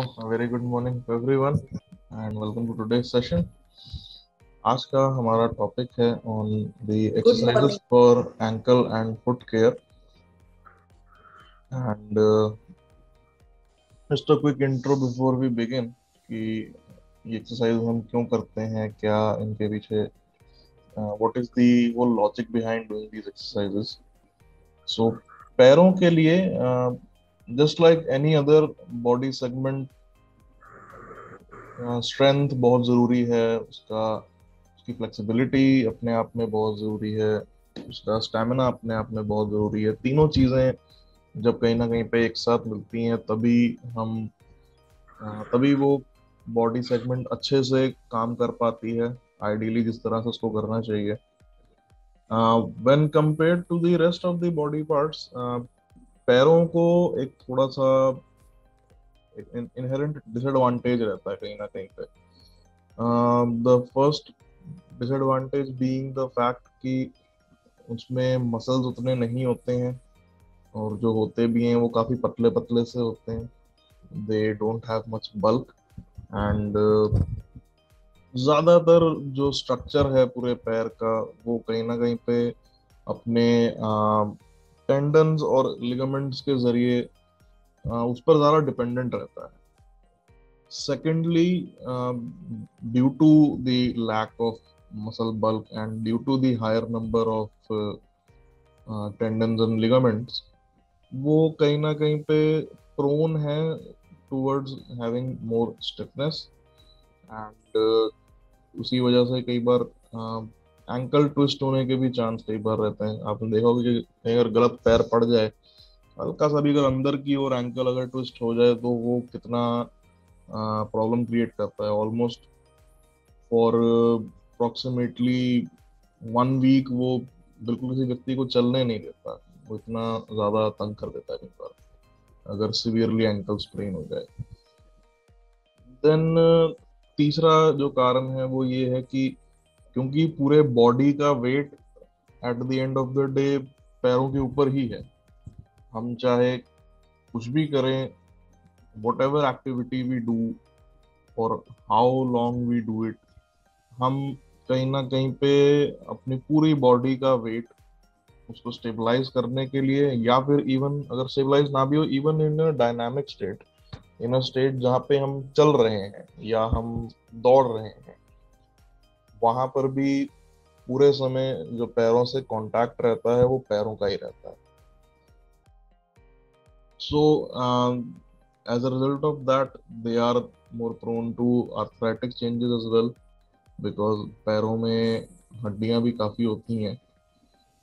a very good morning to everyone and welcome to today's session. आज का हमारा topic है on the exercises for ankle and foot care and just a quick intro before we begin कि ये exercise हम क्यों करते हैं क्या इनके पीछे what is the whole logic behind doing these exercises so पैरों के लिए uh, just like any other body segment strength बहुत ज़रूरी है, उसका, उसकी फ्लेक्सिबिलिटी अपने आप में बहुत ज़रूरी है, उसका स्टेमिना अपने आप में बहुत ज़रूरी है। तीनों चीज़ें जब कहीं ना कहीं पे एक साथ मिलती हैं, तभी हम तभी वो बॉडी सेगमेंट अच्छे से काम कर पाती है। आइडियली जिस तरह से उसको करना चाहिए। When compared to the rest of the body parts पैरों को एक थोड़ा सा इनहेरेंट डिसएडवांटेज रहता है कहीं ना कहीं पे। The first disadvantage being the fact कि उसमें मसल्स उतने नहीं होते हैं और जो होते भी हैं वो काफ़ी पतले पतले से होते हैं। They don't have much bulk and ज़्यादातर जो स्ट्रक्चर है पूरे पैर का वो कहीं ना कहीं पे अपने uh, टेंडन्स और लिगामेंट्स के ज़रिए उस पर ज़्यादा डिपेंडेंट रहता है। Secondly due to the lack of muscle bulk and due to the higher number of tendons and ligaments वो कहीं ना कहीं पे प्रोन है towards having more stiffness and उसी वजह से कई बार एंकल ट्विस्ट होने के भी चांस कई बार रहते हैं। आपने देखा होगा कि अगर गलत पैर पड़ जाए, हल्का सा भी अगर अंदर की और एंकल अगर ट्विस्ट हो जाए तो वो कितना प्रॉब्लम क्रिएट करता है। Almost for approximately one week वो बिल्कुल किसी व्यक्ति को चलने नहीं देता। वो इतना ज़्यादा तंग कर देता है कई अगर सिवियरली एंकल स्प्रेन हो जाए। देन तीसरा जो कारण है वो ये है कि क्योंकि पूरे बॉडी का weight at the end of the day पैरों के ऊपर ही है। हम चाहे कुछ भी करें whatever activity we do और how long we do it हम कहीं ना कहीं पे अपनी पूरी बॉडी का वेट उसको स्टेबलाइज करने के लिए या फिर इवन अगर स्टेबलाइज ना भी हो even in dynamic state in a state जहाँ पे हम चल रहे हैं या हम दौड़ रहे हैं। वहाँ पर भी पूरे समय जो पैरों से कांटेक्ट रहता है, वो पैरों का ही रहता है। So as a result of that they are more prone to arthritic changes as well because पैरों में हड्डियाँ भी काफ़ी होती हैं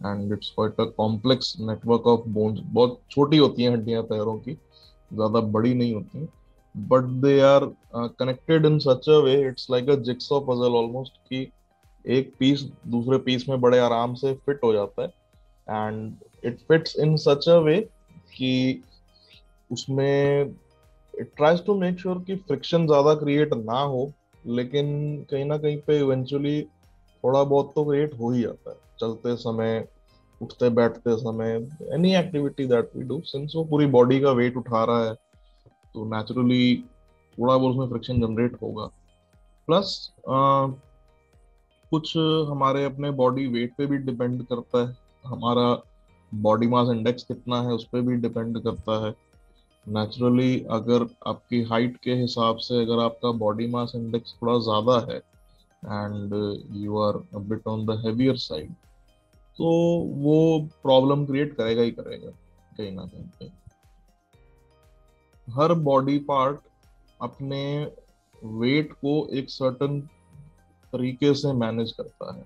and it's quite a complex network of bones बहुत छोटी होती हैं हड्डियाँ पैरों की, ज़्यादा बड़ी नहीं होती but they are connected in such a way it's like a jigsaw puzzle almost कि एक पीस दूसरे पीस में बड़े आराम से फिट हो जाता है and it fits in such a way कि उसमें it tries to make sure कि फ्रिक्शन ज़्यादा क्रिएट ना हो, लेकिन कहीं ना कहीं पे इवेंचुअली थोड़ा बहुत तो क्रिएट हो ही जाता है। चलते समय, उठते बैठते समय any activity that we do since वो पूरी बॉडी का वेट उठा रहा है तो नेचुरली थोड़ा बहुत उसमें फ्रिक्शन जनरेट होगा। प्लस कुछ हमारे अपने बॉडी वेट पे भी डिपेंड करता है। हमारा बॉडी मास इंडेक्स कितना है उस पर भी डिपेंड करता है। नेचुरली अगर आपकी हाइट के हिसाब से अगर आपका बॉडी मास इंडेक्स थोड़ा ज़्यादा है and you are bit on the heavier side तो वो प्रॉब्लम क्रिएट करेगा ही करेगा, कहीं ना कहीं हर बॉडी पार्ट अपने वेट को एक सर्टन तरीके से मैनेज करता है।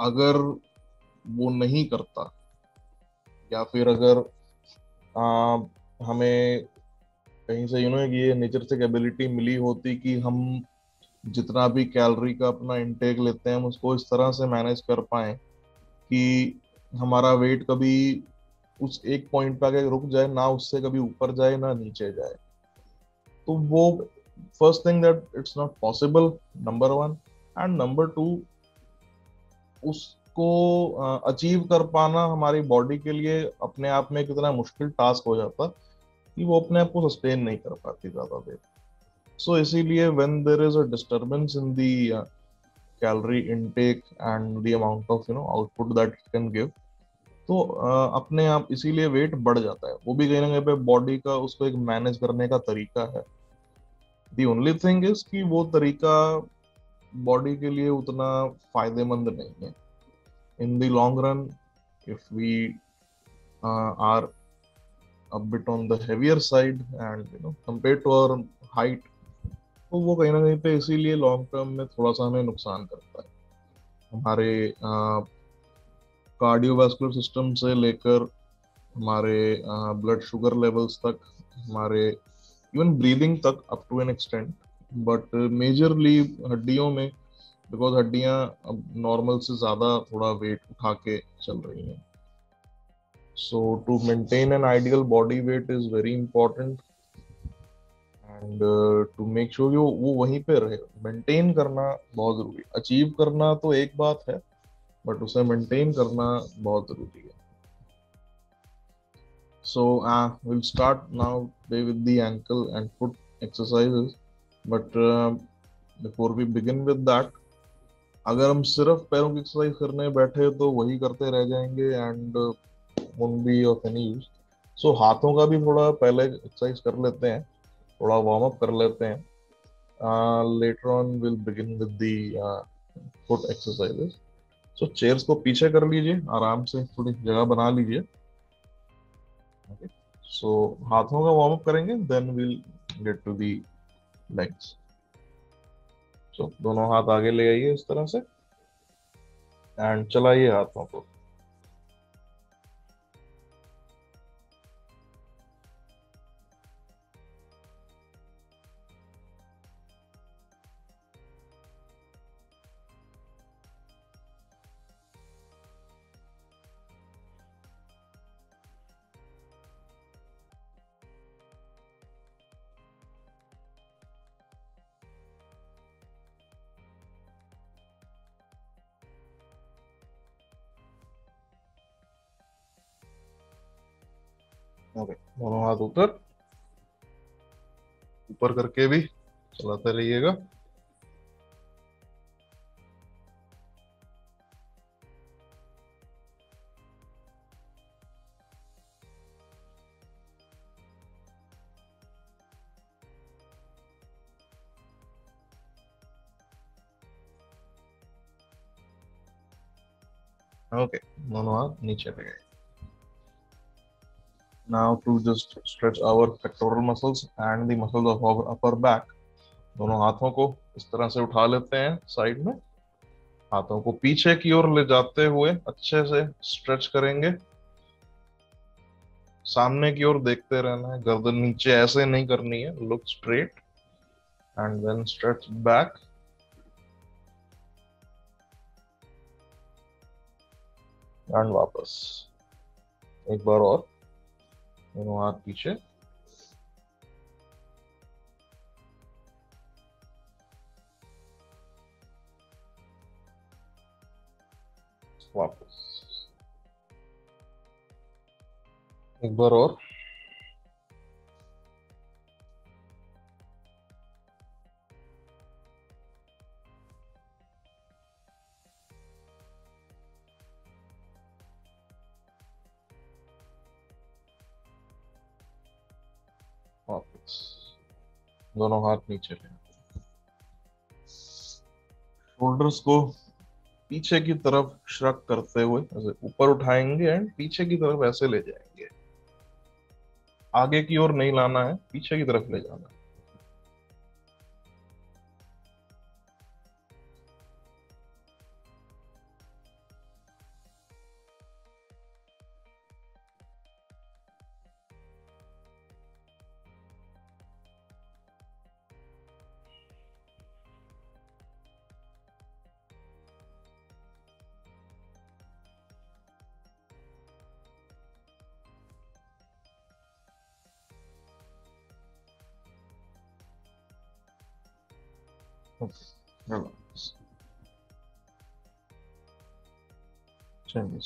अगर वो नहीं करता या फिर अगर आ, हमें कहीं से यू नो ये नेचर से एबिलिटी मिली होती कि हम जितना भी कैलोरी का अपना इंटेक लेते हैं हम उसको इस तरह से मैनेज कर पाए कि हमारा वेट कभी उस एक पॉइंट पे आगे रुक जाए, ना उससे कभी ऊपर जाए, ना नीचे जाए। तो वो first thing that it's not possible number one and number two उसको अचीव कर पाना हमारी बॉडी के लिए अपने आप में कितना मुश्किल टास्क हो जाता कि वो अपने आप को सस्टेन नहीं कर पाती ज़्यादा देर। सो इसीलिए when there is a disturbance in the intake and the amount of you know output that can give तो अपने आप इसीलिए वेट बढ़ जाता है। वो भी कहीं ना कहीं पे बॉडी का उसको एक मैनेज करने का तरीका है। दी ओनली थिंग इज़ कि वो तरीका बॉडी के लिए उतना फ़ायदेमंद नहीं है। In the long run if we are a bit on side and, you know, compared to our height तो वो कहीं ना कहीं पे इसीलिए लॉन्ग टर्म में थोड़ा सा हमें नुकसान करता है। हमारे कार्डियोवास्कुलर सिस्टम से लेकर हमारे ब्लड शुगर लेवल्स तक, हमारे इवन ब्रीदिंग तक up to an extent but majorly हड्डियों में बिकॉज़ हड्डियाँ अब नॉर्मल से ज़्यादा थोड़ा वेट उठा के चल रही हैं। So to maintain an ideal body weight is very important and to make sure वो वहीं पे रहे। मेंटेन करना बहुत ज़रूरी अचीव करना तो एक बात है बट उसे मेंटेन करना बहुत ज़रूरी है। So uh, we'll start now with the ankle and foot exercises but uh, before we begin with that अगर हम सिर्फ़ पैरों की एक्सरसाइज करने बैठे तो वही करते रह जाएँगे and be of any use. So हाथों का भी थोड़ा पहले एक्सरसाइज कर लेते हैं थोड़ा वार्म अप कर लेते हैं। Later on will begin with the foot exercises so chairs को पीछे कर लीजिए आराम से थोड़ी जगह बना लीजिए। सो so, हाथों का वार्म अप करेंगे then will get to the legs so दोनों हाथ आगे ले आइए इस तरह से। एंड चलाइए हाथों को। ऊपर करके भी चलाते रहिएगा ओके दोनों हाथ नीचे पे गए now to just stretch our pectoral muscles and the muscles of our upper back. दोनों हाथों को इस तरह से उठा लेते हैं साइड में। हाथों को पीछे की ओर ले जाते हुए अच्छे से स्ट्रेच करेंगे। सामने की ओर देखते रहना है। गर्दन नीचे ऐसे नहीं करनी है। Look straight and then stretch back and वापस। एक बार और। दोनों हाथ पीछे वापस एक दोनों हाथ नीचे ले शोल्डर्स को पीछे की तरफ़ श्रक करते हुए, ऐसे ऊपर उठाएँगे एंड पीछे की तरफ़ ऐसे ले जाएँगे। आगे की ओर नहीं लाना है, पीछे की तरफ़ ले जाना है।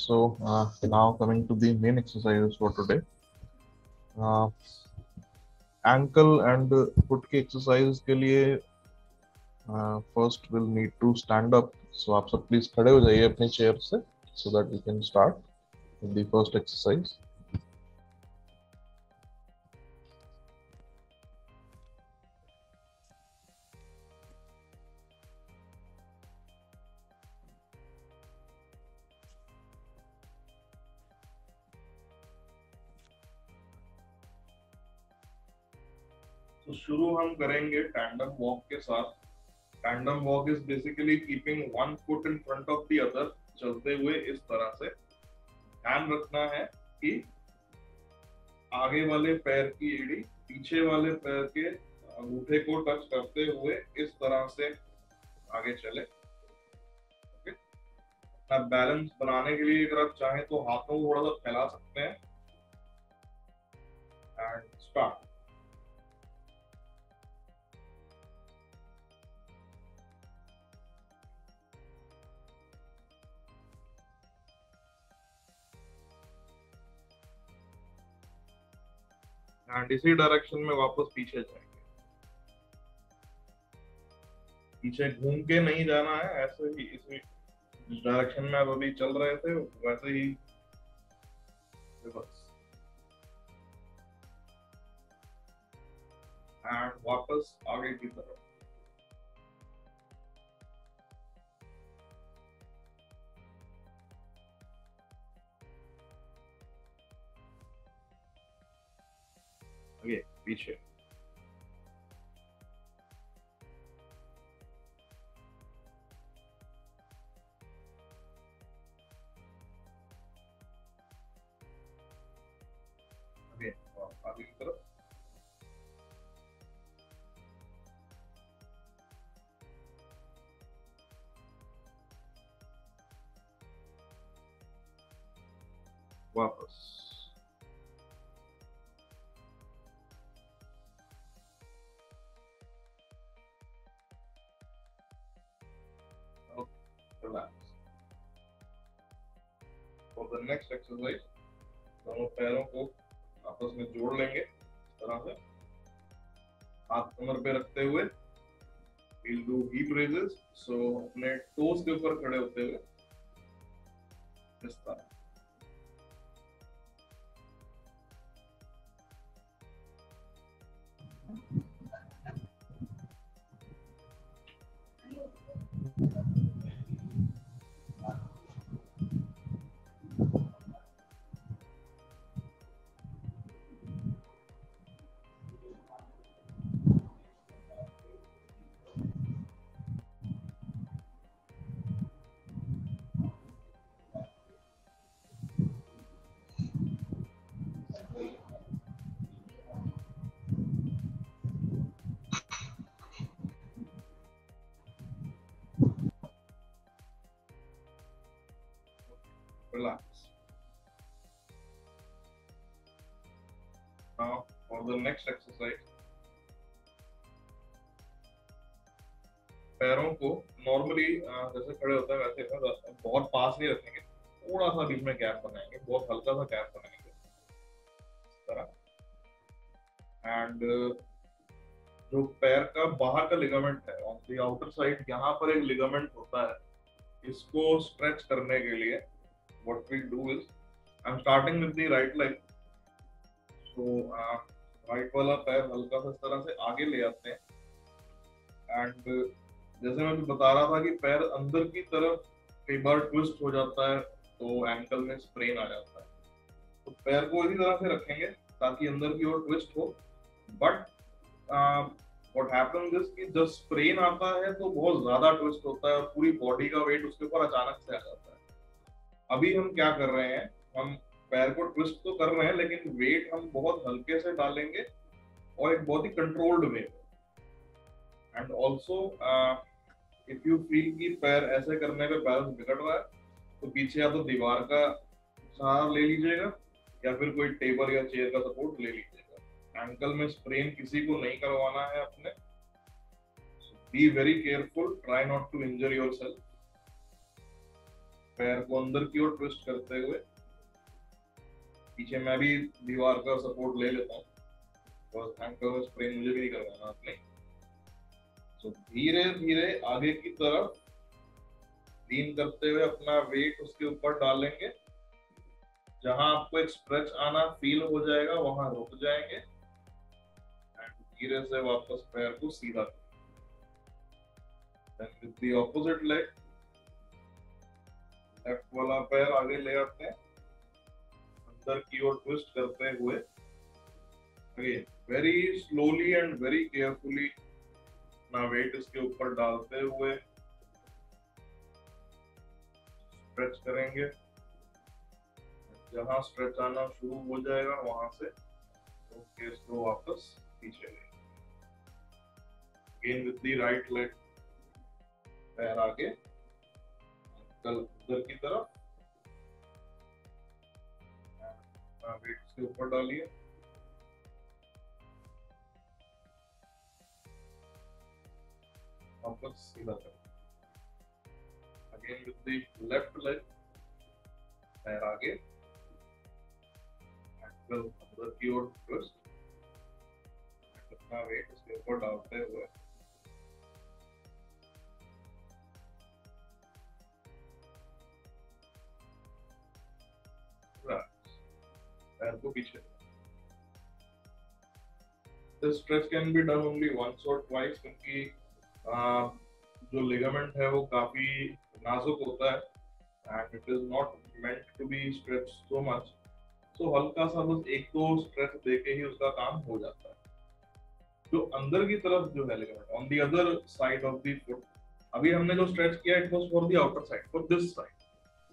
So uh, now coming to the main exercises for today. Uh, ankle and foot की एक्सरसाइज के लिए first will need to stand up so आप सब प्लीज़ खड़े हो जाइए अपने चेयर से so that we can start the first exercise हम करेंगे टैंडम वॉक के साथ। Tandem walk is basically keeping one foot in front of the other चलते हुए इस तरह से। ध्यान रखना है कि आगे वाले पैर की एड़ी, पीछे वाले पैर के अंगूठे को टच करते हुए इस तरह से आगे चले। बैलेंस बनाने के लिए अगर आप चाहें तो हाथों को थोड़ा सा फैला सकते हैं। एंड स्टार्ट एंड इसी डायरेक्शन में वापस पीछे जाएँगे। पीछे घूम के नहीं जाना है, ऐसे ही इसी जिस डायरेक्शन में आप अभी चल रहे थे, वैसे ही रिवर्स एंड वापस आगे की तरफ़। आगे पीछे आगे आगे की तरफ़ वापस relax. For एक्सरसाइज दोनों पैरों को आपस में जोड़ लेंगे इस तरह से। हाथ कमर पे रखते हुए, we'll do hip raises, so अपने टोस के ऊपर खड़े होते हुए, इस तरह। Next exercise, पैरों को नॉर्मली जैसे खड़े होते हैं वैसे ना बहुत पास नहीं रखेंगे थोड़ा सा बीच में गैप बनाएँगे बहुत हल्का सा गैप बनाएँगे एंड जो पैर का बाहर का लिगामेंट है ऑन द आउटर साइड यहाँ पर एक लिगामेंट होता है इसको स्ट्रेच करने के लिए what we do is I'm starting with the right leg. So uh, right वाला पैर हल्का सा इस तरह से आगे ले आते हैं। एंड जैसे मैं भी बता रहा था कि पैर अंदर की तरफ़ कई बार ट्विस्ट हो जाता है तो एंकल में स्प्रेन आ जाता है। तो पैर को इसी तरह से रखेंगे ताकि अंदर की ओर ट्विस्ट हो। बट व्हाट हैपेंस इज़ कि जब स्प्रेन आता है तो बहुत ज़्यादा ट्विस्ट होता है और पूरी बॉडी का वेट उसके ऊपर अचानक से आ जाता है। अभी हम क्या कर रहे हैं, हम पैर को ट्विस्ट तो कर रहे हैं, लेकिन वेट हम बहुत हल्के से डालेंगे और एक बहुत ही controlled way and also if you feel कि पैर ऐसे करने पे बैलेंस बिगड़ रहा है तो पीछे या तो दीवार का सहारा ले लीजिएगा, या फिर कोई टेबल या चेयर का सपोर्ट ले लीजिएगा. एंकल में स्प्रेन किसी को नहीं करवाना है अपने. Be very careful try not to injure yourself पैर को अंदर की ओर ट्विस्ट करते हुए पीछे मैं भी दीवार का सपोर्ट ले लेता हूँ। एंकल स्प्रेन मुझे भी नहीं करवाना अपने सो धीरे धीरे आगे की तरफ़ लीन करते हुए अपना वेट उसके ऊपर डालेंगे। जहाँ आपको एक स्ट्रेच आना फील हो जाएगा, वहाँ रुक जाएँगे। धीरे से वापस पैर को सीधा with the opposite leg left वाला पैर आगे ले आते हैं। अंदर की ओर ट्विस्ट करते हुए again very slowly and very carefully अपना वेट इसके ऊपर डालते हुए स्ट्रेच करेंगे। जहाँ स्ट्रेच आना शुरू हो जाएगा, वहाँ से तो केस को वापस पीछे again with the right leg पैर आगे उधर की तरफ़ वेट ऊपर डालिए। सीधा again with the left leg पैर आगे एंकल अंदर की ओर ट्विस्ट अपना वेट इसके ऊपर डालते हुए। पैर पीछे। This stretch can be done only once or twice क्योंकि जो लिगामेंट है वो काफ़ी नाजुक होता है and it is not meant to be stretch so much तो हल्का सा बस एक दो स्ट्रेच देके ही उसका काम हो जाता है। जो अंदर की तरफ़ जो है ligament on the other side of the foot अभी हमने जो स्ट्रेच किया it was for the outer side for this side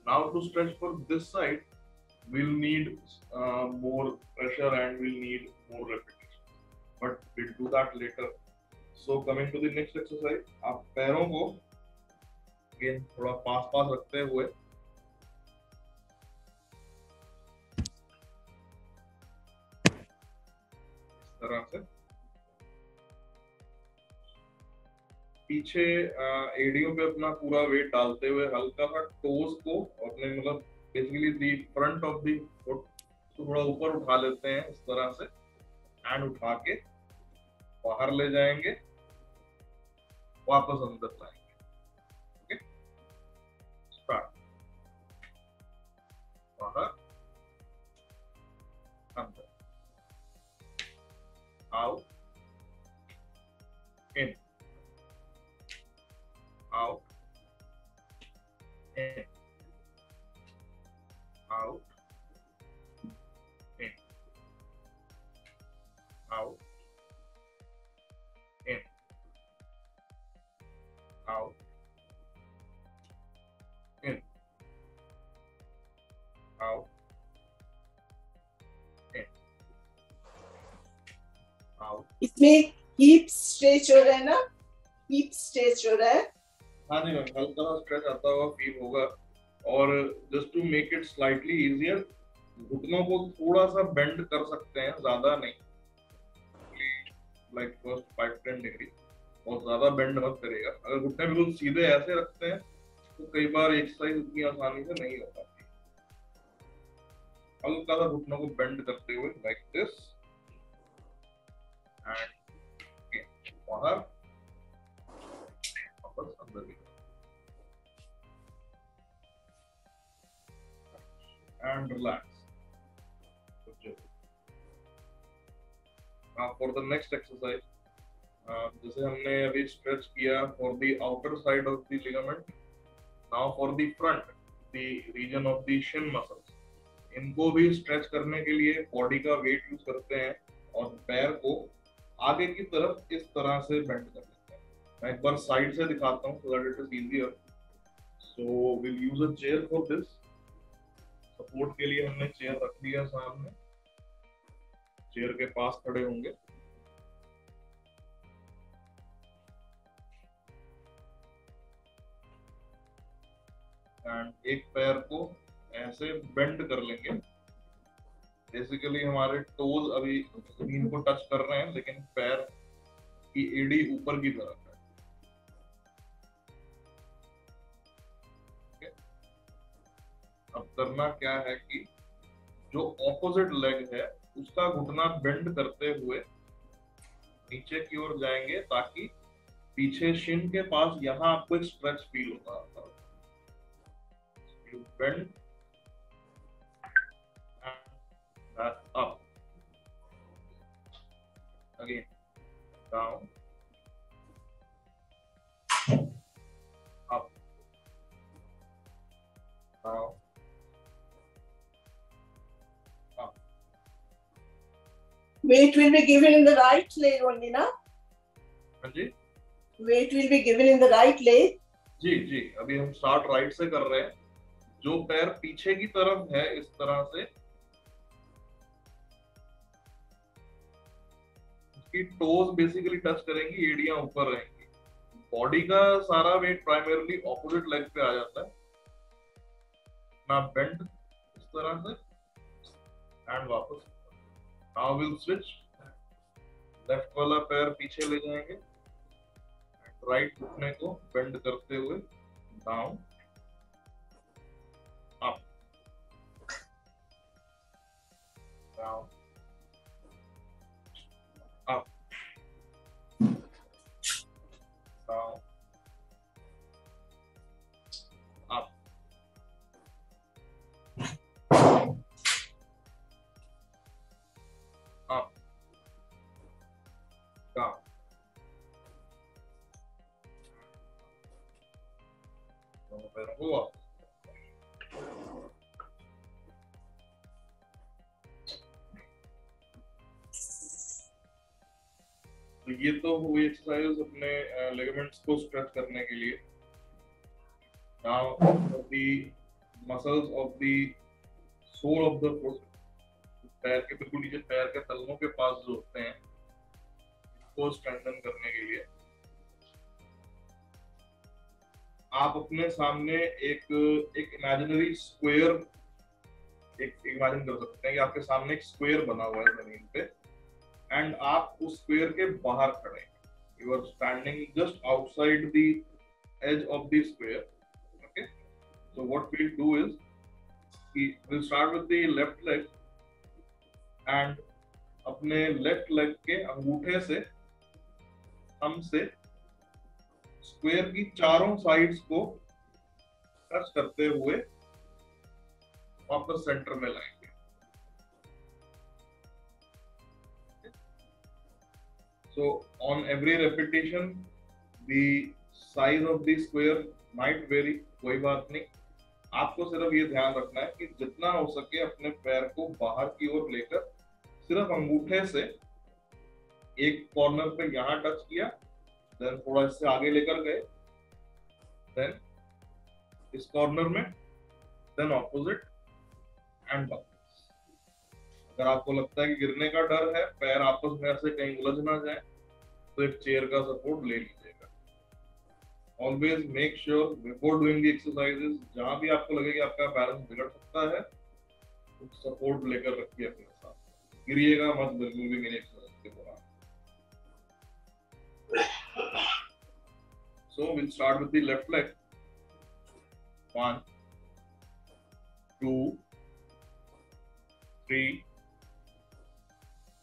now to stretch for this side we'll need uh, more pressure and we'll need more repetition but we'll do that later so coming to the next exercise आप पैरों को again थोड़ा पास पास रखते हुए इस तरह से पीछे एडियो पे अपना पूरा वेट डालते हुए हल्का सा टोज को अपने मतलब basically the front of the थोड़ा ऊपर उठा लेते हैं इस तरह से एंड उठा के बाहर ले जाएँगे, वापस अंदर लाएँगे। ओके स्टार्ट बाहर इन out. In. इसमें हीप स्ट्रेच हो रहा है ना? हीप स्ट्रेच हो रहा है। हाँ जी मैम हल्का सा स्ट्रेच आता हुआ फील होगा। और just to make it slightly easier घुटनों को थोड़ा सा बेंड कर सकते हैं, ज़्यादा नहीं। Like first five ten degree और ज़्यादा बेंड मत करेगा अगर घुटने बिल्कुल सीधे ऐसे रखते हैं तो कई बार एक्सरसाइज उतनी आसानी से नहीं हो पाती। हल्का सा घुटनों को बेंड करते हुए like this and corner. And relax. Now for the next exercise, um, जैसे हमने अभी स्ट्रेच किया for the outer side of the ligament now for the front the region of the shin muscles इनको भी stretch करने के लिए body का वेट यूज़ करते हैं और पैर को आगे की तरफ़ इस तरह से बेंड कर लेते हैं। मैं एक बार साइड से दिखाता हूँ so that it is easier so will use a chair for this support के लिए हमने चेयर रख दिया सामने। चेयर के पास खड़े होंगे। एंड एक पैर को ऐसे बेंड कर लेंगे। बेसिकली हमारे टोज अभी ज़मीन को टच कर रहे हैं, लेकिन पैर की एडी ऊपर की तरफ़ है। अब करना क्या है कि जो ऑपोजिट लेग है, उसका घुटना बेंड करते हुए नीचे की ओर जाएँगे ताकि पीछे शिन के पास यहाँ आपको एक स्ट्रेच फील होगा you Weight will be given in the right leg only, na? हाँ जी। Weight will be given in the right leg. जी जी। अभी हम स्टार्ट राइट से कर रहे हैं। जो पैर पीछे की तरफ़ है इस तरह से। उसकी टोज बेसिकली टच करेंगी एड़ियाँ ऊपर रहेंगी। बॉडी का सारा वेट प्राइमरली ऑपोजिट लेग पे आ जाता है। ना बेंड इस तरह से एंड वापस। नाउ विल स्विच लेफ़्ट वाला पैर पीछे ले जाएँगे। राइट घुटने को बेंड करते हुए डाउन अप डाउन ये तो हुई एक्सरसाइज अपने लिगामेंट्स को स्ट्रेच करने के लिए। Now the muscles of the sole of the foot पैर के बिल्कुल नीचे, पैर के तलवों के पास जो होते हैं, इसको स्ट्रेंथन करने के लिए। आप अपने सामने एक एक इमेजिनरी स्क्वायर एक इमेजिन कर सकते हैं कि आपके सामने एक स्क्वायर बना हुआ है ज़मीन पे। एंड आप उस स्क्वायर के बाहर खड़े you are standing just outside the edge of the square okay so what we do is we'll start with the left leg and अपने लेफ़्ट लेग के अंगूठे से हम से स्क्वायर की चारों साइड्स को टच करते हुए वापस सेंटर में लाएँगे so on every repetition the size of the square might vary कोई बात नहीं। आपको सिर्फ़ ये ध्यान रखना है कि जितना हो सके अपने पैर को बाहर की ओर लेकर सिर्फ़ अंगूठे से एक कॉर्नर पे यहाँ टच किया देन थोड़ा इससे आगे लेकर गए देन इस कॉर्नर में देन ऑपोजिट एंड वापस अगर आपको लगता है कि गिरने का डर है, पैर आपस में ऐसे कहीं उलझ ना जाए तो एक चेयर का सपोर्ट ले लीजिएगा। Always make sure before doing the exercises जहाँ भी आपको लगे कि आपका बैलेंस बिगड़ सकता है तो सपोर्ट लेकर रखिए अपने साथ। गिरिएगा मत, बिल्कुल भी मेरे एक्सरसाइज के दौरान। So will start with the left leg one two three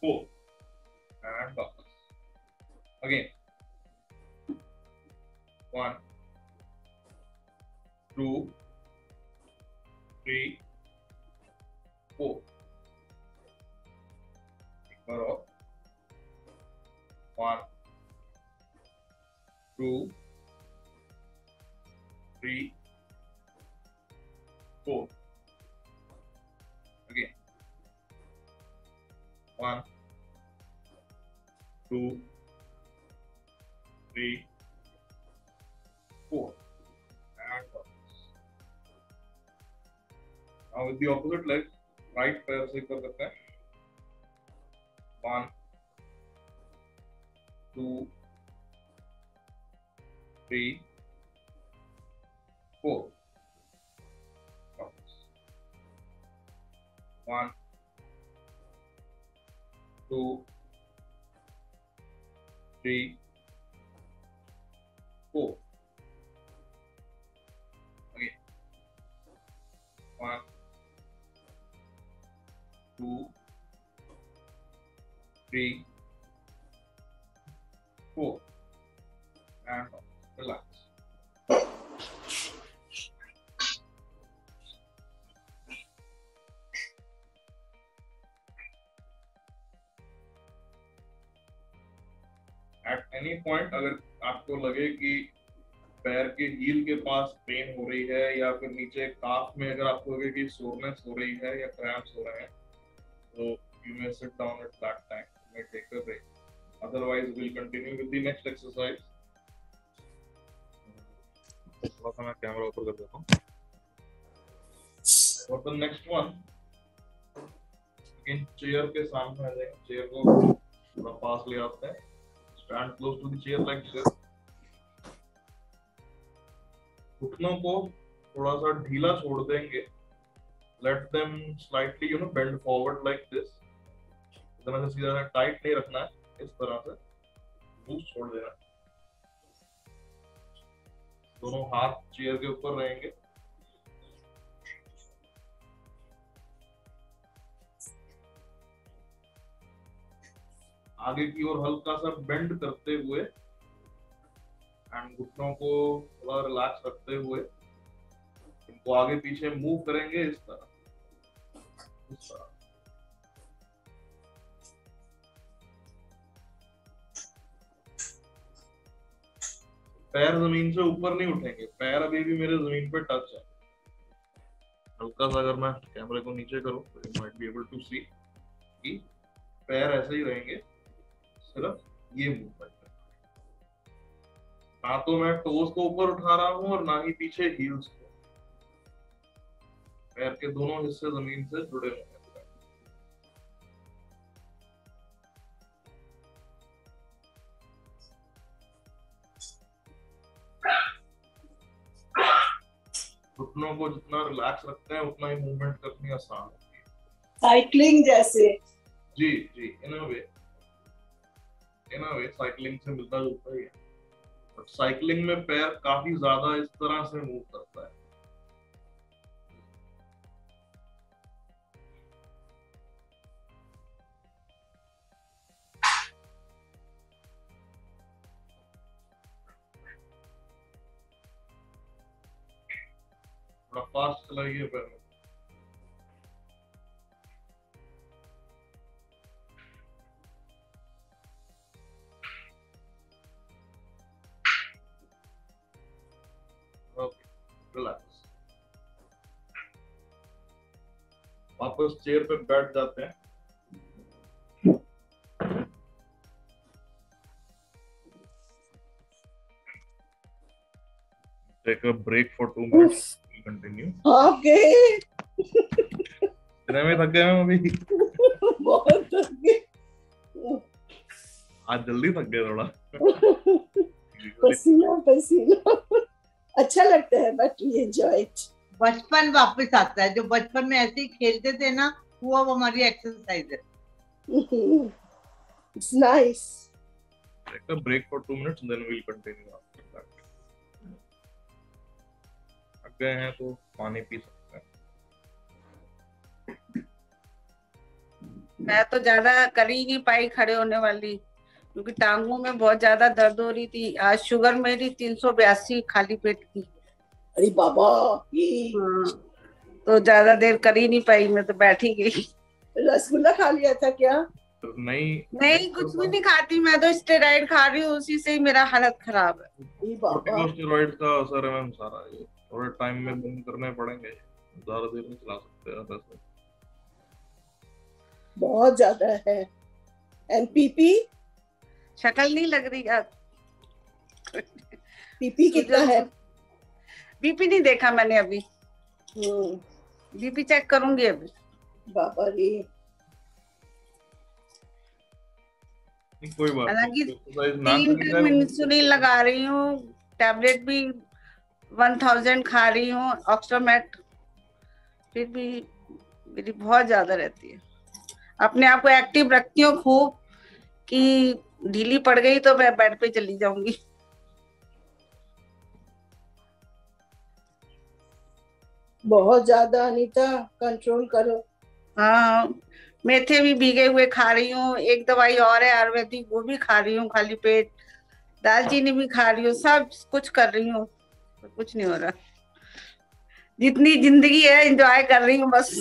4 and box Again, 1, 2, 3, 4. Number of 1, 2, 3, 4. Again, 1, two, three, four. And buckles. Now with the opposite leg, right पैर से कर सकते हैं. One, two, three, four. Buckles. One, two, three, four. Okay. One, two, three, four, and relax. At any point अगर आपको लगे कि पैर के हील के पास पेन हो रही है, या फिर नीचे काफ में अगर आपको लगे कि सोरनेस हो रही है, या क्रैम्प हो रहे हैं तो you may sit down at that time may take a break otherwise will continue with the next exercise थोड़ा सा मैं कैमरा ऊपर कर देता हूँ। और द नेक्स्ट वन चेयर के सामने आ जाएँगे। चेयर को थोड़ा पास ले आते हैं। stand close to the chair like this. घुटनों को थोड़ा सा ढीला छोड़ देंगे। Let them slightly you know bend forward like this इतना से सीधा टाइट नहीं रखना है। इस तरह से बूस्ट छोड़ देना। दोनों हाथ चेयर के ऊपर रहेंगे। आगे की ओर हल्का सा बेंड करते हुए एंड घुटनों को थोड़ा रिलैक्स रखते हुए इनको आगे पीछे मूव करेंगे इस तरह। इस तरह। पैर ज़मीन से ऊपर नहीं उठेंगे। पैर अभी भी मेरे ज़मीन पे टच है। हल्का सा अगर मैं कैमरे को नीचे करूँ तो you might be able to see कि पैर ऐसे ही रहेंगे। सिर्फ़ ये मूवमेंट है। ना तो मैं टोज को ऊपर उठा रहा हूँ और ना ही पीछे हील्स को। पैर के दोनों हिस्से ज़मीन से जुड़े हुए हैं घुटनों को जितना रिलैक्स रखते हैं उतना ही मूवमेंट करनी आसान होती है। साइकिलिंग जैसे। जी जी इन वे इन अ वे साइकिलिंग से मिलता जुलता ही है। बट साइकिलिंग में पैर काफ़ी ज़्यादा इस तरह से मूव करता है। थोड़ा फास्ट चलाइए पैर रिलैक्स वापस चेयर पे बैठ जाते हैं। Take a break for two minutes. We'll continue. गए इतने में थक गए हम अभी। बहुत थक गए। आज जल्दी थक गए थोड़ा। पसीना पसीना। अच्छा लगता है बट वी एंजॉय इट बचपन वापस आता है। जो बचपन में ऐसे ही खेलते थे ना वो अब हमारी एक्सरसाइज है। It's nice Take a break for two minutes and then we'll continue after that. थक गए हैं तो पानी पी सकते हैं। मैं तो ज़्यादा कर ही नहीं पाई खड़े होने वाली। क्योंकि टांगों में बहुत ज़्यादा दर्द हो रही थी। आज शुगर मेरी तीन सौ बयासी खाली पेट की। अरे बाबा ये। हाँ, तो ज़्यादा देर कर ही नहीं पाई मैं तो बैठी गई। रसगुल्ला खा लिया था क्या? तो नहीं नहीं कुछ भी नहीं खाती मैं तो स्टेरॉइड खा रही हूँ उसी से ही मेरा हालत खराब है। अरे बाबा। कॉर्टिकोस्टेरॉइड का असर है मैम सारा ये। थोड़े टाइम में बंद करने पड़ेंगे। ज़्यादा देर नहीं चला सकते ऐसे बहुत ज़्यादा है। एंड पीपी शक्ल नहीं लग रही यार पीपी कितना है? बीपी नहीं देखा मैंने अभी। हम्म, बीपी चेक करूँगी अभी। बाबा रे। कोई बात हालाँकि ना तीन टाइम इंसुलिन लगा रही हूँ टैबलेट भी वन थाउज़ेंड खा रही हूँ ऑक्सोमेट फिर भी मेरी बहुत ज़्यादा रहती है। अपने आप को एक्टिव रखती हूँ खूब कि ढीली पड़ गई तो मैं बेड पे चली जाऊँगी। बहुत ज़्यादा अनीता कंट्रोल करो। हाँ मेथे भी भीगे हुए खा रही हूँ एक दवाई और है आयुर्वेदिक वो भी खा रही हूँ खाली पेट। दालचीनी भी खा रही हूँ सब कुछ कर रही हूँ कुछ नहीं हो रहा। जितनी ज़िंदगी है एंजॉय कर रही हूँ बस।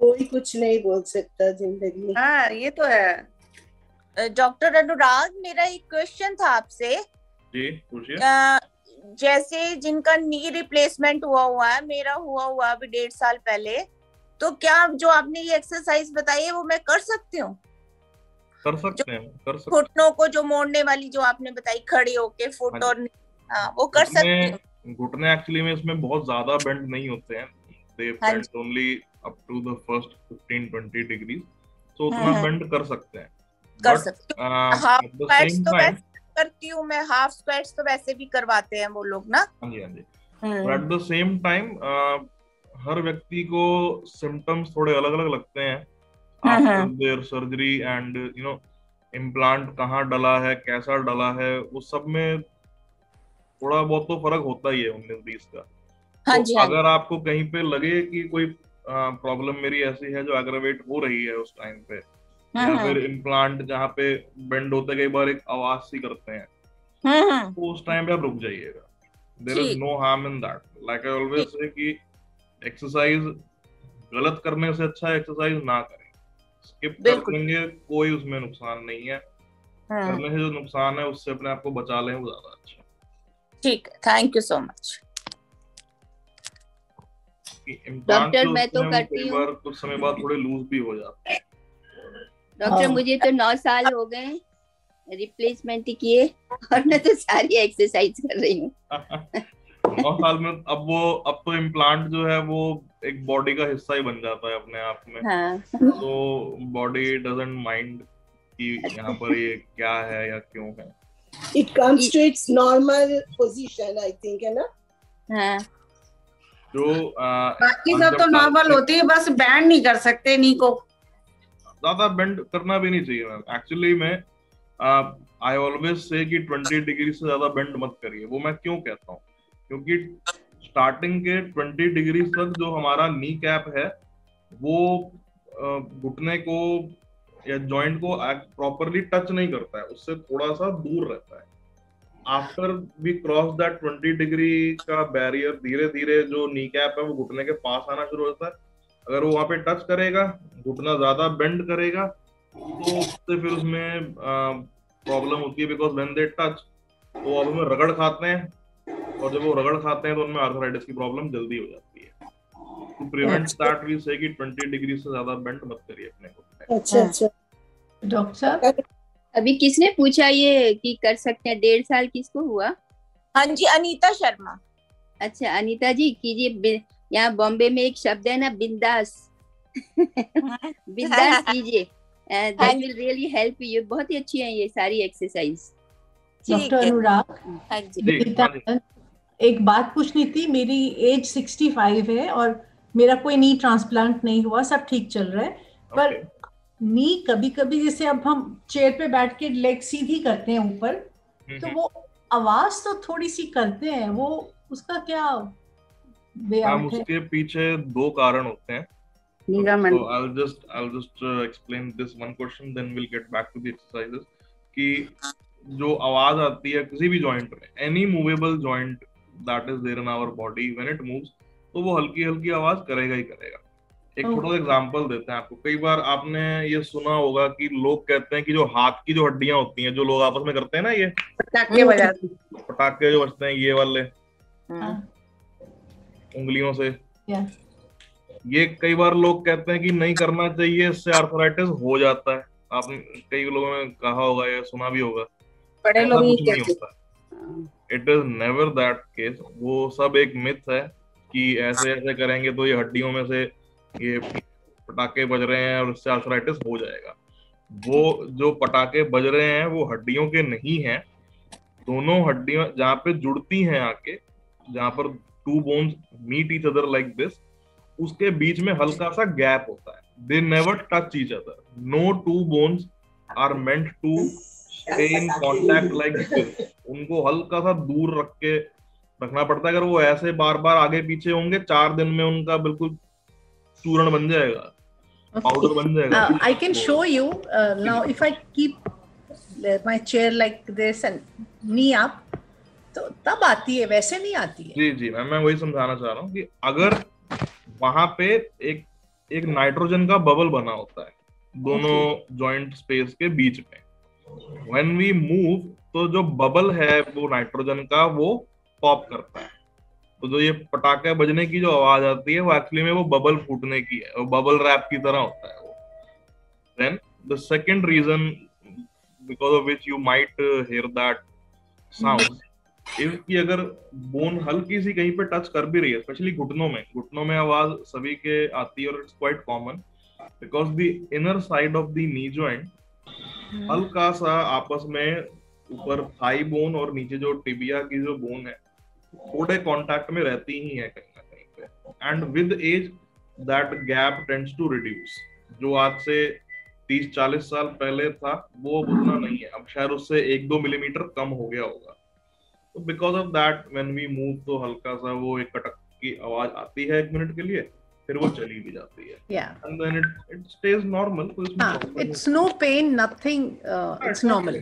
कोई कुछ नहीं बोल सकता ज़िंदगी। हाँ ये तो है। डॉक्टर अनुराग मेरा एक क्वेश्चन था आपसे। जी पूछिए। जैसे जिनका नी रिप्लेसमेंट हुआ हुआ है मेरा हुआ हुआ अभी डेढ़ साल पहले तो क्या जो आपने ये एक्सरसाइज बताई है वो मैं कर सकती हूँ? कर सकते हैं कर सकते घुटनों को जो मोड़ने वाली जो आपने बताई खड़े होके फुट हाँ और हाँ वो कर सकते हूँ। घुटने एक्चुअली में इसमें बहुत ज़्यादा बेंड नहीं होते हैं। दे हाँ bend only up to the first 15 20 degree तो हाँ, उतना हाँ। बेंड कर सकते हैं। कर सकती हूँ। uh, हाफ़ स्क्वाट्स तो वैसे करती हूँ मैं हाफ़ स्क्वाट्स तो वैसे भी करवाते हैं वो लोग ना। हाँ जी हाँ जी। Hmm, at the same time हर व्यक्ति को सिम्टम्स थोड़े अलग अलग लगते हैं। There surgery and you know implant कहाँ डला है कैसा डला है उस सब में थोड़ा बहुत तो फ़र्क होता ही है उन्नीस बीस का। हाँ तो जी हाँ अगर आपको कहीं पे लगे कि कोई प्रॉब्लम मेरी ऐसी है जो एग्रावेट हो रही है उस टाइम पे या हम्म, फिर इम्प्लांट जहाँ पे बेंड होते कई बार एक आवाज़ सी करते हैं। हम्म, तो उस टाइम पे आप रुक जाइएगा। There is no harm in that like I always say कि एक्सरसाइज गलत करने से अच्छा एक्सरसाइज ना करें। स्किप कर। देंगे कोई उसमें नुकसान नहीं है। करने से जो नुकसान है उससे अपने आप को बचा लें वो ज़्यादा अच्छा है। ठीक है। Thank you so much doctor, मैं तो हैं, करती कई हूँ। बार कुछ समय बाद थोड़े लूज भी हो जाते हैं। डॉक्टर हाँ। मुझे तो नौ साल हो गए रिप्लेसमेंट किए और मैं तो सारी एक्सरसाइज कर रही हूँ। नौ साल में अब वो अब तो इम्प्लांट जो है वो एक बॉडी का हिस्सा ही बन जाता है अपने आप में। हाँ। तो बॉडी डजंट माइंड कि यहाँ पर ये क्या है या क्यों है। It comes to its normal position I think है ना? हाँ। जो बाकी सब तो नॉर्मल होती है बस बैंड नहीं कर सकते नी को। ज़्यादा बेंड करना भी नहीं चाहिए मैम एक्चुअली मैं आई ऑलवेज से कि 20 डिग्री से ज़्यादा बेंड मत करिए। वो मैं क्यों कहता हूँ? क्योंकि स्टार्टिंग के 20 डिग्री तक जो हमारा नी कैप है, वो घुटने को या जॉइंट को प्रॉपरली टच नहीं करता है। उससे थोड़ा सा दूर रहता है। After we cross that 20 degree का बैरियर धीरे धीरे जो नी कैप है, वो घुटने के पास आना शुरू होता है। अगर वो वहाँ पे टच करेगा घुटना ज़्यादा बेंड करेगा तो उससे फिर उसमें प्रॉब्लम होती है बिकॉज़ व्हेन दे टच तो अब उसमें रगड़ खाते हैं और जब वो रगड़ खाते हैं तो उनमें आर्थराइटिस की प्रॉब्लम जल्दी हो जाती है। टू प्रिवेंट दैट वी से कि 20 डिग्री से ज़्यादा बेंड मत करिए अपने घुटने अच्छा हाँ। अच्छा। डॉक्टर साहब? अभी किसने पूछा ये कि कर सकते हैं? डेढ़ साल किसको हुआ? हाँ जी अनीता शर्मा। अच्छा अनीता जी कीजिए यहाँ बॉम्बे में एक शब्द है ना बिंदास। बिंदास कीजिए। That will really help you बहुत ही अच्छी है ये सारी एक्सरसाइज डॉक्टर अनुराग हाँ एक बात पूछनी थी मेरी एज 65 है और मेरा कोई नी ट्रांसप्लांट नहीं हुआ सब ठीक चल रहा है। पर नी कभी कभी जैसे अब हम चेयर पे बैठ के लेग सीधी करते हैं ऊपर तो। वो आवाज़ तो थोड़ी सी करते हैं वो उसका क्या मैम उसके पीछे दो कारण होते हैं So I'll just I'll just uh, explain this one question, then we'll get back to the exercises. कि जो आवाज़ आती है किसी भी जॉइंट में any movable joint that is there in our body when it moves तो वो हल्की हल्की आवाज़ करेगा ही करेगा एक. छोटा सा एग्जांपल देते हैं आपको कई बार आपने ये सुना होगा कि लोग कहते हैं कि जो हाथ की जो हड्डियाँ होती हैं जो लोग आपस में करते हैं ना ये पटाखे बजाते पटाखे जो बजते हैं ये वाले हैं। उंगलियों से। Yeah. ये कई बार लोग कहते हैं कि नहीं करना चाहिए इससे आर्थराइटिस हो जाता है। आपने कई लोगों ने कहा होगा या सुना भी होगा। बड़े लोग नहीं कहते। होता। It is never that case वो सब एक मिथ है कि ऐसे ऐसे करेंगे तो ये हड्डियों में से ये पटाखे बज रहे हैं और इससे आर्थराइटिस हो जाएगा। वो जो पटाखे बज रहे हैं वो हड्डियों के नहीं हैं। दोनों हड्डियाँ जहाँ पे जुड़ती हैं आके जहाँ पर two bones meet each other like this उसके बीच में हल्का सा गैप होता है। They never touch each other no two bones are meant to stay in contact like this उनको हल्का सा दूर रख के रखना पड़ता है। अगर वो ऐसे बार बार आगे पीछे होंगे चार दिन में उनका बिल्कुल चूर्ण बन जाएगा। पाउडर बन जाएगा। Can show you uh, now if I keep my chair like this and knee up तो तब आती है वैसे नहीं आती है। जी जी मैम मैं वही समझाना चाह रहा हूँ कि अगर वहाँ पे एक एक नाइट्रोजन का बबल बना होता है दोनों जॉइंट स्पेस के बीच में व्हेन वी मूव तो जो बबल है वो नाइट्रोजन का वो पॉप करता है। तो जो ये पटाखे बजने की जो आवाज़ आती है वो एक्चुअली में वो बबल फूटने की है वो बबल रैप की तरह होता है वो। Then the second reason because of which you might hear that sound if की अगर बोन हल्की सी कहीं पे टच कर भी रही है स्पेशली घुटनों में घुटनों में आवाज़ सभी के आती है और it's quite common because the inner side of the knee joint हल्का सा आपस में ऊपर थाई बोन और नीचे जो टिबिया की जो बोन है थोड़े कांटेक्ट में रहती ही है कहीं ना कहीं पे। And with age that gap tends to reduce जो आज से 30-40 साल पहले था वो उतना नहीं है। अब शायद उससे एक दो मिलीमीटर कम हो गया होगा। तो because of that when we move तो हल्का सा वो एक कटक की आवाज़ आती है एक मिनट के लिए फिर वो चली भी जाती है। या and then it it stays normal तो इसमें it's no pain nothing it's normal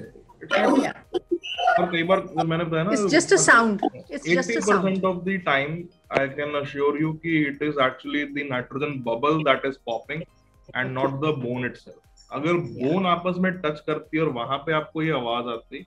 और कई बार मैंने बताया ना it's just a sound it's just a sound 80% of the time I can assure you कि it is actually the nitrogen bubble that is popping and not the bone itself. अगर bone आपस में टच करती है और वहाँ पे आपको ये आवाज़ आती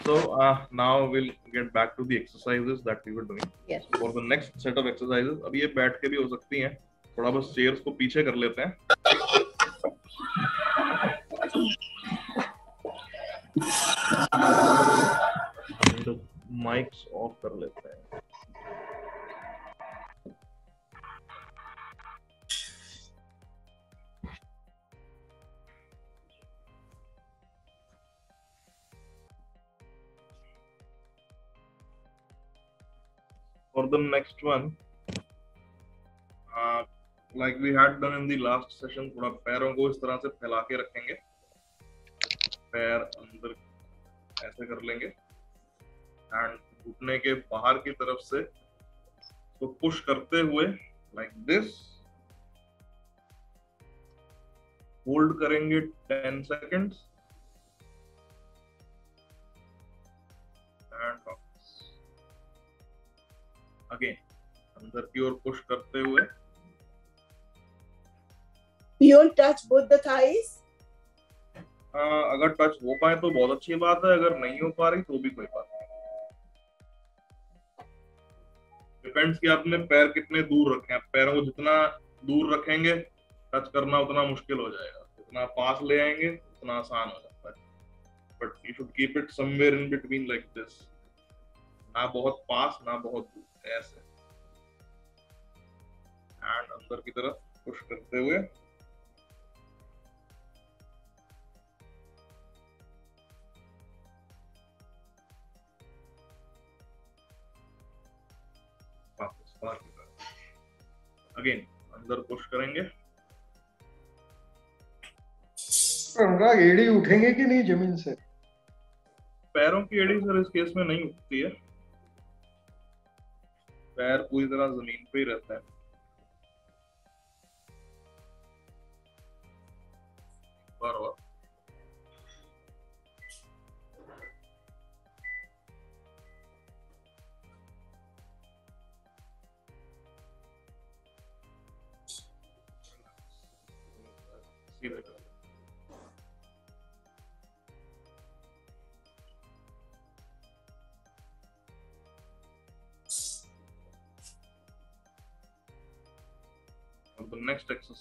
So uh, now we'll get back to the exercises that we were doing. yes For the next set of exercises, अब ये बैठ के भी हो सकती हैं थोड़ा बस चेयर्स को पीछे कर लेते हैं माइक्स ऑफ़ कर लेते हैं for the next one. Uh, like we had done in the last session थोड़ा पैरों को इस तरह से फैला के रखेंगे। पैर अंदर ऐसे कर लेंगे। एंड घुटने के बाहर की तरफ़ से तो पुश करते हुए लाइक दिस होल्ड करेंगे 10 सेकंड्स एंड अगेन अंदर की ओर पुश करते हुए। Touch both the thighs. आ, अगर टच हो पाए तो बहुत अच्छी बात है अगर नहीं हो पा रही तो भी कोई बात नहीं। डिपेंड्स कि आपने पैर कितने दूर रखे। हैं पैरों को जितना दूर रखेंगे टच करना उतना मुश्किल हो जाएगा। जितना पास ले आएँगे उतना आसान हो जाता है। But you should keep it somewhere in between like this ना बहुत पास ना बहुत दूर। ऐसे। एंड अंदर की तरफ़ पुश करते हुए। वापस बाहर की तरफ़। अगेन अंदर पुश करेंगे। अनुराग एड़ी उठेंगे कि नहीं ज़मीन से? पैरों की एड़ी सर इस केस में नहीं उठती है। पैर पूरी तरह ज़मीन पे ही रहता है।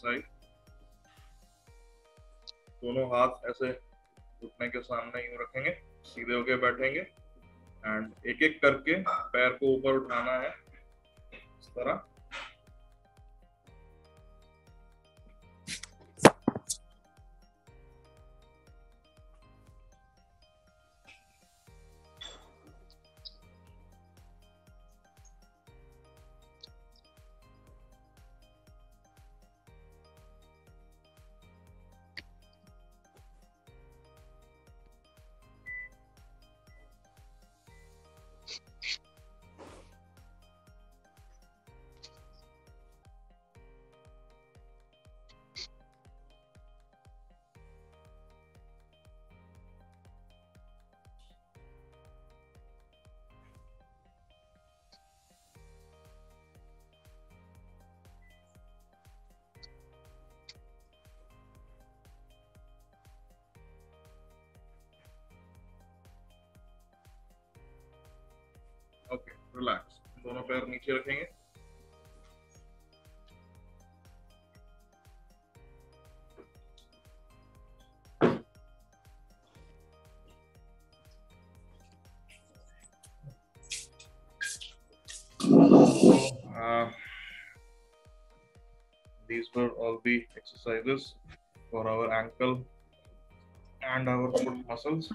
एक्सरसाइज दोनों हाथ ऐसे घुटने के सामने यूँ रखेंगे, सीधे होके बैठेंगे एंड एक एक करके पैर को ऊपर उठाना है, इस तरह। रिलैक्स दोनों पैर नीचे रखेंगे Uh, these will all be exercises for our ankle and our foot muscles.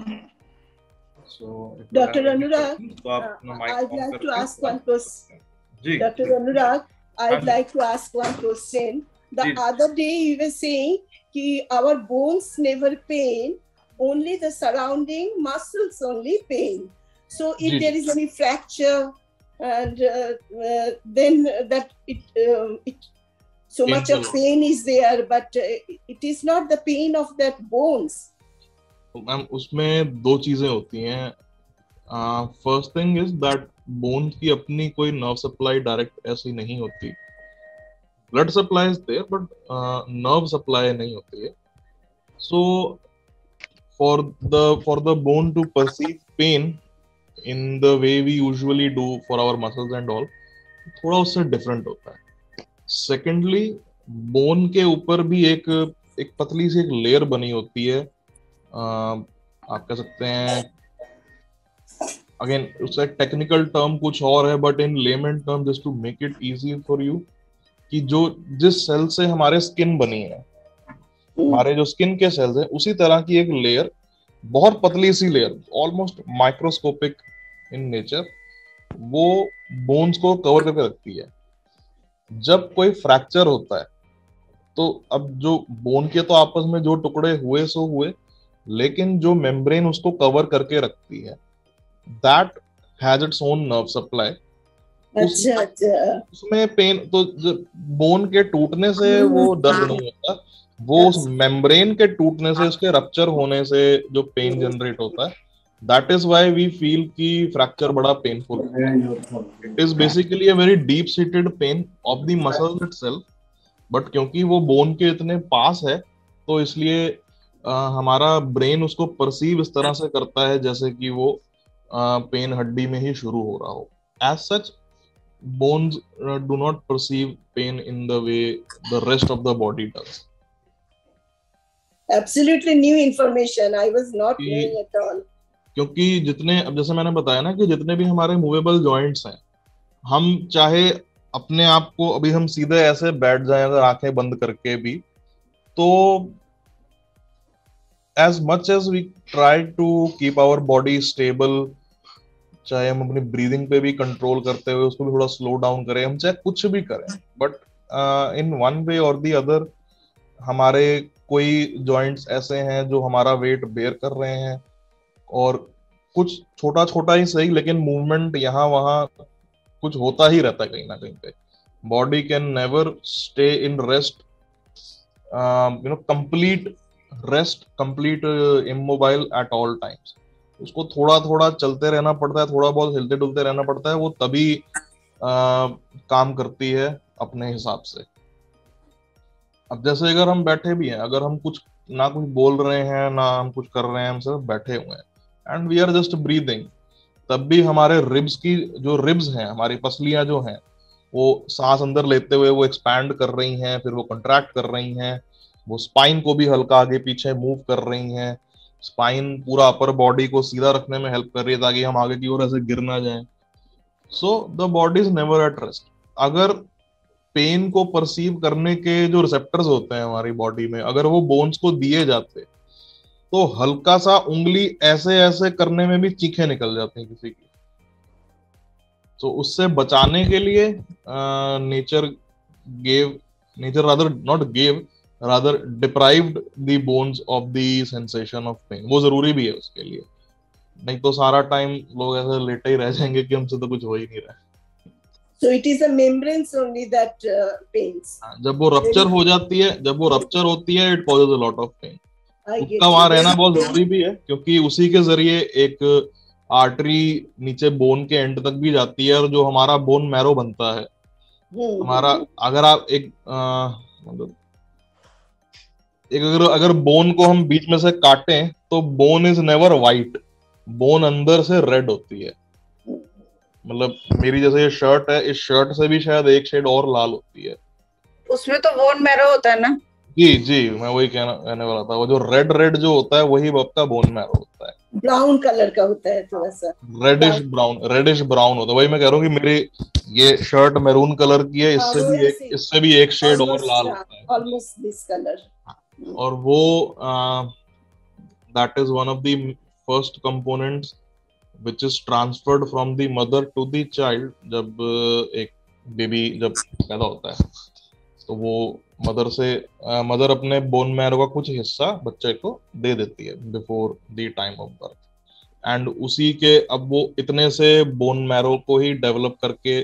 So, Dr. Anurag, uh, I'd like to ask one question. Dr. Anurag, I'd like to ask one question. The other day you were saying that our bones never pain, only the surrounding muscles only pain. So if there is any fracture, and uh, uh, then that it, um, it so much of pain is there, but uh, it is not the pain of that bones. तो ma'am, उसमें दो चीज़ें होती हैं। First thing is that bone की अपनी कोई nerve supply direct ऐसी नहीं होती। Blood supply is there but nerve supply नहीं होती है। So for the for the bone to perceive pain in the way we usually do for our muscles and all थोड़ा उससे डिफरेंट होता है। सेकेंडली बोन के ऊपर भी एक एक पतली सी एक लेयर बनी होती है। आप कह सकते हैं अगेन उसका टेक्निकल टर्म कुछ और है but in layman term just to make it easy for you कि जो जिस सेल से हमारे स्किन बनी है, हमारे जो स्किन के सेल्स हैं, उसी तरह की एक लेयर बहुत पतली सी layer almost microscopic in nature वो बोन्स को कवर करके रखती है। जब कोई फ्रैक्चर होता है तो अब जो बोन के तो आपस में जो टुकड़े हुए, सो हुए लेकिन जो मेम्ब्रेन उसको कवर करके रखती है that has its own nerve supply अच्छा अच्छा। उसमें पेन तो बोन के टूटने से वो दर्द नहीं होता वो उस मेम्ब्रेन के टूटने से उसके रप्चर होने से जो पेन जनरेट होता है that is why we feel कि फ्रैक्चर बड़ा painful it is basically a very deep seated pain of the muscles itself but क्योंकि वो बोन के इतने पास है तो इसलिए हमारा ब्रेन उसको परसीव इस तरह से करता है जैसे कि वो पेन हड्डी में ही शुरू हो रहा हो as such bones uh, do not perceive pain in the way the rest of the body does. absolutely new information. I was not knowing at all. क्योंकि जितने अब जैसे मैंने बताया ना कि जितने भी हमारे मूवेबल जॉइंट्स हैं हम चाहे अपने आप को अभी हम सीधे ऐसे बैठ जाएँ अगर आँखें बंद करके भी तो as much as we try to keep our body stable चाहे हम अपनी ब्रीदिंग पे भी कंट्रोल करते हुए उसको भी थोड़ा स्लो डाउन करें, हम चाहे कुछ भी करें बट इन वन वे और दी अदर हमारे कोई जॉइंट्स ऐसे हैं जो हमारा वेट बेयर कर रहे हैं, और कुछ छोटा छोटा ही सही, लेकिन मूवमेंट यहाँ वहाँ कुछ होता ही रहता है कहीं ना कहीं पे। Body can never stay in rest you know complete rest complete immobile at all times उसको थोड़ा थोड़ा चलते रहना पड़ता है थोड़ा बहुत हिलते डुलते रहना पड़ता है वो तभी uh, काम करती है अपने हिसाब से। अब जैसे अगर हम बैठे भी हैं अगर हम कुछ ना कुछ बोल रहे हैं ना हम कुछ कर रहे हैं हम सिर्फ़ बैठे हुए हैं and we are just breathing तब भी हमारे रिब्स की जो रिब्स हैं हमारी पसलियाँ जो हैं वो सांस अंदर लेते हुए वो एक्सपैंड कर रही हैं फिर वो कंट्रैक्ट कर रही हैं वो स्पाइन को भी हल्का आगे पीछे मूव कर रही हैं। स्पाइन पूरा अपर बॉडी को सीधा रखने में हेल्प कर रही है ताकि हम आगे की ओर ऐसे गिर ना जाए। So the body is never at rest अगर पेन को परसीव करने के जो रिसेप्टर्स होते हैं हमारी बॉडी में, अगर वो बोन्स को दिए जाते तो हल्का सा उंगली ऐसे ऐसे करने में भी चीखें निकल जाती हैं किसी की। तो उससे बचाने के लिए nature gave nature rather not gave rather deprived the bones of the sensation of pain वो ज़रूरी भी है उसके लिए। नहीं तो सारा टाइम लोग ऐसे लेटे ही रह जाएँगे कि हमसे तो कुछ हो ही नहीं रहा So it is the membranes only that uh, pains. जब वो रप्चर हो जाती है जब वो रप्चर होती है it causes a lot of pain उसका वहाँ रहना बहुत ज़रूरी भी है क्योंकि उसी के ज़रिए एक आर्टरी नीचे बोन के एंड तक भी जाती है और जो हमारा बोन मैरो बनता है। Hmm. हमारा अगर आप एक अ, मतलब एक अगर अगर बोन को हम बीच में से काटें तो bone is never white bone अंदर से रेड होती है। मतलब मेरी जैसे ये शर्ट है इस शर्ट से भी शायद एक शेड और लाल होती है। उसमें तो बोन मैरो होता है ना? जी जी मैं वही कहना कहने वाला था। वो जो रेड रेड जो होता है वही आपका बोन मैरो होता है। ब्राउन कलर का होता है थोड़ा सा रेडिश ब्राउन रेडिश ब्राउन होता है। वही मैं कह रहा हूँ कि मेरी ये शर्ट मैरून कलर की है इससे भी एक इससे भी एक शेड और लाल होता है। ऑलमोस्ट दिस कलर और वो that is one of the first components which is transferred from the mother to the child जब uh, एक बेबी जब पैदा होता है। तो वो मदर से मदर अपने बोन मैरो का कुछ हिस्सा बच्चे को दे देती है before the time of birth and उसी के अब वो इतने से बोन मैरो को ही डेवलप करके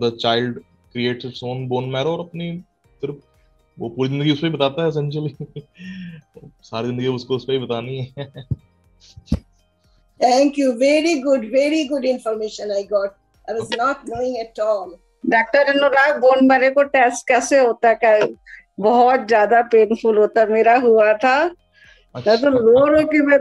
the child creates its own bone marrow और अपनी फिर वो पूरी ज़िंदगी उस पर बताता है एसेंशियली सारी ज़िंदगी उसको उस पर ही बतानी है Thank you. Very good. Very good information I got. I was not knowing at all. Doctor Anurag bone marrow को टेस्ट कैसे होता है क्या बहुत ज़्यादा पेनफुल होता मेरा हुआ था मैं तो रो रो के मैं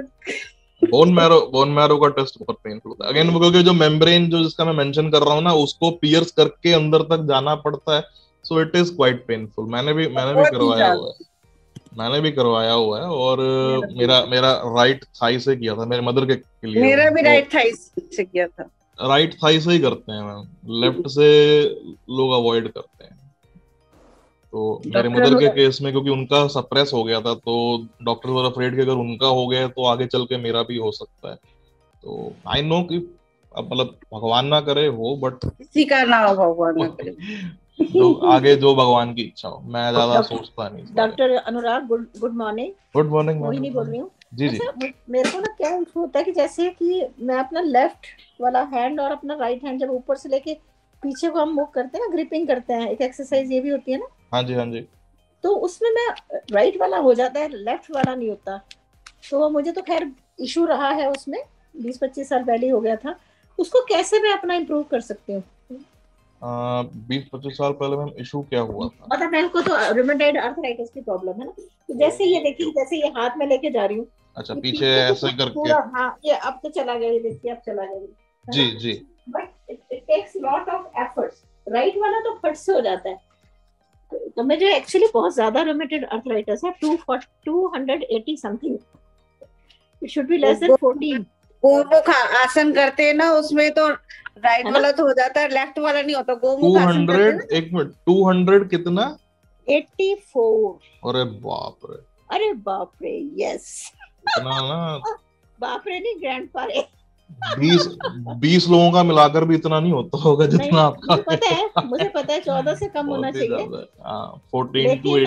बोन मैरो बोन मैरो का टेस्ट बहुत पेनफुल होता है अगेन क्योंकि जो मेम्ब्रेन जो जिसका मैं मेंशन कर रहा हूँ ना उसको पियर्स करके अंदर तक जाना पड़ता है so it is quite painful मैंने भी मैंने भी करवाया हुआ है। मैंने भी करवाया हुआ है और मेरा मेरा राइट थाई से किया था मेरे मदर के, के लिए। मेरा भी राइट थाई से किया था। राइट थाई से ही करते हैं मैम। लेफ़्ट से लोग अवॉइड करते हैं। तो मेरे मदर के केस में क्योंकि उनका सप्रेस हो गया था तो डॉक्टर वर अफ्रेड कि अगर उनका हो गया तो आगे चल के मेरा भी हो सकता है। तो आई नो कि अब मतलब भगवान ना करे हो बट किसी का ना हो भगवान ना करे। जो आगे जो भगवान की इच्छा हो। मैं ज़्यादा सोचता नहीं doctor Anurag good good morning good morning Mohini बोल रही हूँ। जी जी। अच्छा मु- मेरे को ना क्या होता है कि जैसे कि मैं अपना लेफ़्ट वाला हैंड और अपना राइट हैंड जब ऊपर से लेके पीछे को हम मूव करते हैं ना ग्रिपिंग करते हैं एक एक्सरसाइज ये भी होती है ना? हाँ जी हाँ जी। तो उसमें मैं राइट वाला हो जाता है लेफ़्ट वाला नहीं होता। तो मुझे तो खैर इशू रहा है उसमें बीस पच्चीस साल पहले हो गया था। उसको कैसे मैं अपना इम्प्रूव कर सकती हूँ? बीस पच्चीस साल पहले मैम इशू क्या हुआ था? मतलब मेरे को तो रुमेटॉइड आर्थराइटिस की प्रॉब्लम है ना। तो जैसे ये देखिए जैसे ये हाथ में लेके जा रही हूँ। अच्छा ये पीछे ऐसे करके। हाँ ये अब तो चला गया ये देखिए अब चला गया। जी जी। But it takes lot of efforts right वाला तो फट से हो जाता है। तो- तो मुझे एक्चुअली बहुत ज़्यादा रोमेटेड आर्थराइटिस है two two hundred eighty something it should be less than fourteen Gomukh आसन करते हैं ना उसमें तो राइट वाला तो हो जाता है लेफ़्ट वाला नहीं होता टू गोमुख आसन करते हंड्रेड एक मिनट टू हंड्रेड कितना? एट्टी फोर अरे बाप रे। अरे बाप रे यस इतना ना? बाप रे नहीं ग्रैंड पारे बीस बीस लोगों का मिलाकर भी इतना नहीं होता होगा जितना आपका। मुझे पता है मुझे पता है चौदह से कम होना चाहिए। है। टू लेकिन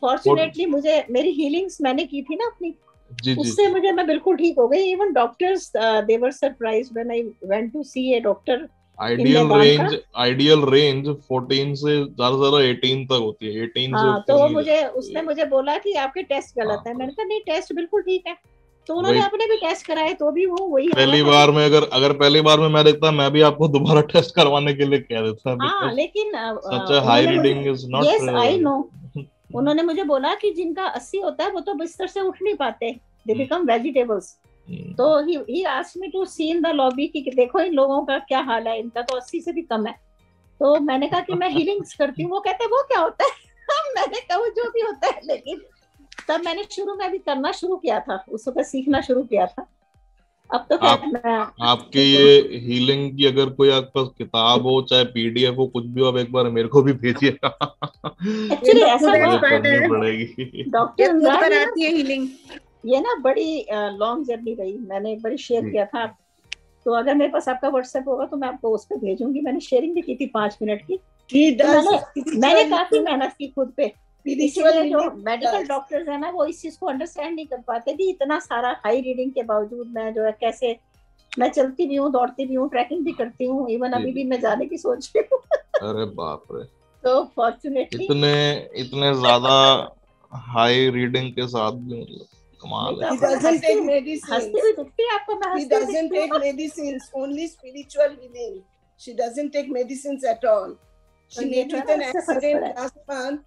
फॉर्चुनेटली मुझे मेरी हीलिंग्स मैंने की थी ना अपनी। जी जी उससे मुझे मैं बिल्कुल ठीक हो गई। Even doctors they were surprise when I went to see a doctor ideal range ideal range 14 से ज़्यादा ज़्यादा 18 तक होती है। 18 से हाँ ऊपर तो वो मुझे उसने मुझे बोला कि आपके टेस्ट गलत हाँ। है। मैंने कहा नहीं टेस्ट बिल्कुल ठीक है। तो उन्होंने अपने भी टेस्ट कराए तो भी वो वही पहली बार में अगर अगर पहली बार में मैं देखता मैं भी आपको दोबारा टेस्ट करवाने के लिए कह देता हाँ लेकिन such high reading is not yes I know उन्होंने मुझे बोला कि जिनका 80 होता है वो तो बिस्तर से उठ नहीं पाते। दे हम्म। बिकम वेजिटेबल्स तो he he asked me to see in the lobby कि देखो इन लोगों का क्या हाल है इनका तो 80 से भी कम है। तो मैंने कहा कि मैं हीलिंग्स करती हूँ वो कहते हैं वो क्या होता है? मैंने कहा वो जो भी होता है लेकिन तब मैंने शुरू में भी करना शुरू किया था उस वक्त सीखना शुरू किया था। अब तो आप- मैं आपके ये हीलिंग की अगर कोई आपके पास किताब हो चाहे पीडीएफ हो कुछ भी हो आप एक बार मेरे को भी भेजिएगा एक्चुअली ये ऐसा। पड़ेगी। डॉक्टर ना है हीलिंग ये ना बड़ी लॉन्ग जर्नी रही। मैंने एक बार शेयर किया था। तो अगर मेरे पास आपका व्हाट्सएप होगा तो मैं आपको उस पर भेजूँगी। मैंने शेयरिंग भी की थी पाँच मिनट की। तो मैंने मैंने काफ़ी मेहनत की खुद पे। इसीलिए जो मेडिकल डॉक्टर्स है ना वो इस चीज़ को अंडरस्टैंड नहीं कर पाते। कि इतना सारा हाई रीडिंग के बावजूद मैं जो है कैसे मैं चलती भी हूँ दौड़ती भी हूँ ट्रैकिंग भी करती हूँ इवन अभी भी मैं जाने की सोच रही हूँ। अरे बाप रे। तो फॉर्चुनेटली इतने इतने ज़्यादा हाई रीडिंग के साथ भी मतलब कमाल है. हंसती हुई दिखती है आपको मैं He हंसती हुई doesn't दिखती take हूँ medicines, only spiritual healing. She doesn't take medicines at all. She तो ये with an accident last month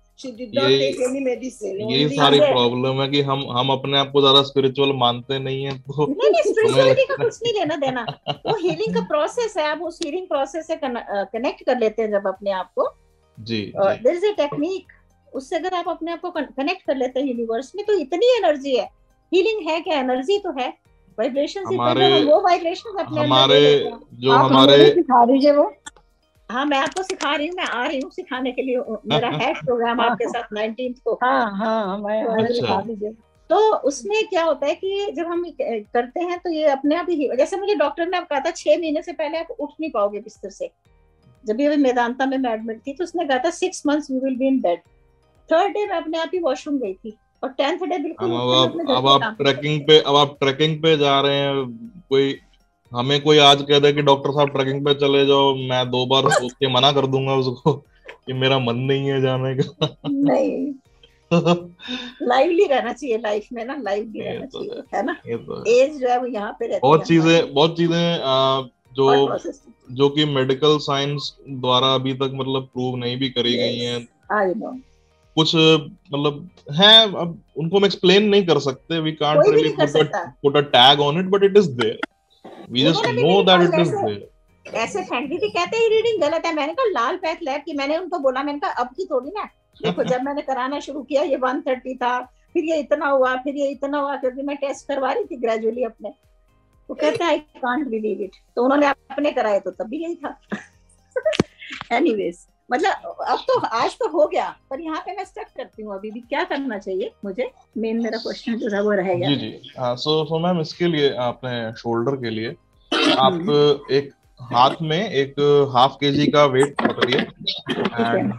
यही only- सारी प्रॉब्लम है कि हम हम अपने आप को ज़्यादा स्पिरिचुअल मानते नहीं है तो नहीं नहीं स्पिरिचुअलिटी का कुछ नहीं लेना देना। वो हीलिंग का प्रोसेस है आप उस हीलिंग प्रोसेस से कनेक्ट कर लेते हैं जब अपने आप को। जी देयर इज़ अ टेक्निक उससे अगर आप अपने आप को कनेक्ट कर लेते हैं यूनिवर्स में तो इतनी एनर्जी है। हीलिंग है क्या? एनर्जी तो है। वाइब्रेशन वो वाइब्रेशन अपने हमारे। जो हमारे वो। हाँ मैं आपको सिखा रही हूँ मैं आ रही हूँ सिखाने के लिए। मेरा है प्रोग्राम आपके साथ 19th को। हाँ हाँ मैं तो अच्छा। तो उसमें क्या होता है कि जब हम करते हैं तो ये अपने आप ही जैसे मुझे डॉक्टर ने अब कहा था छह महीने से पहले आप उठ नहीं पाओगे बिस्तर से। जब ये मेदांता में मैं एडमिट थी तो उसने कहा था six months you will be in bed third day मैं अपने आप ही वॉशरूम गई थी और टेंथ डे बिल्कुल अब आप ट्रैकिंग पे अब आप ट्रैकिंग पे जा रहे हैं कोई हमें कोई आज कह दे कि डॉक्टर साहब ट्रैकिंग पे चले जाओ मैं दो बार सोच के मना कर दूँगा उसको कि मेरा मन नहीं है जाने का। नहीं। लाइवली रहना चाहिए लाइफ में ना लाइवली रहना तो चाहिए है। ना? ये तो। एज जो है वो यहाँ पे रहती बहुत चीज़ें बहुत चीज़ें जो जो कि मेडिकल साइंस द्वारा अभी तक मतलब प्रूव नहीं भी करी गई हैं. कुछ मतलब है अब उनको हम एक्सप्लेन नहीं कर सकते। We can't really put a tag on it but it is there we just know that it is ऐसे- देयर ऐसे थी कहते हैं रीडिंग गलत है। मैंने कहा लाल पैथ लैब की मैंने उनको बोला मैंने कहा अब की थोड़ी ना देखो जब मैंने कराना शुरू किया ये 130 था फिर ये इतना हुआ फिर ये इतना हुआ क्योंकि मैं टेस्ट करवा रही थी ग्रेजुअली अपने। वो कहते आई कांट बिलीव इट तो उन्होंने अपने कराए तो तब भी यही था। एनीवेज मतलब अब तो आज तो हो गया पर यहाँ पे मैं स्टक करती हूँ अभी भी। क्या करना चाहिए मुझे? मेन मेरा क्वेश्चन जो था वो रह गया जी। जी सो सो मैम इसके लिए अपने शोल्डर के लिए आप एक हाथ में एक हाफ़ के जी का वेट पकड़िए एंड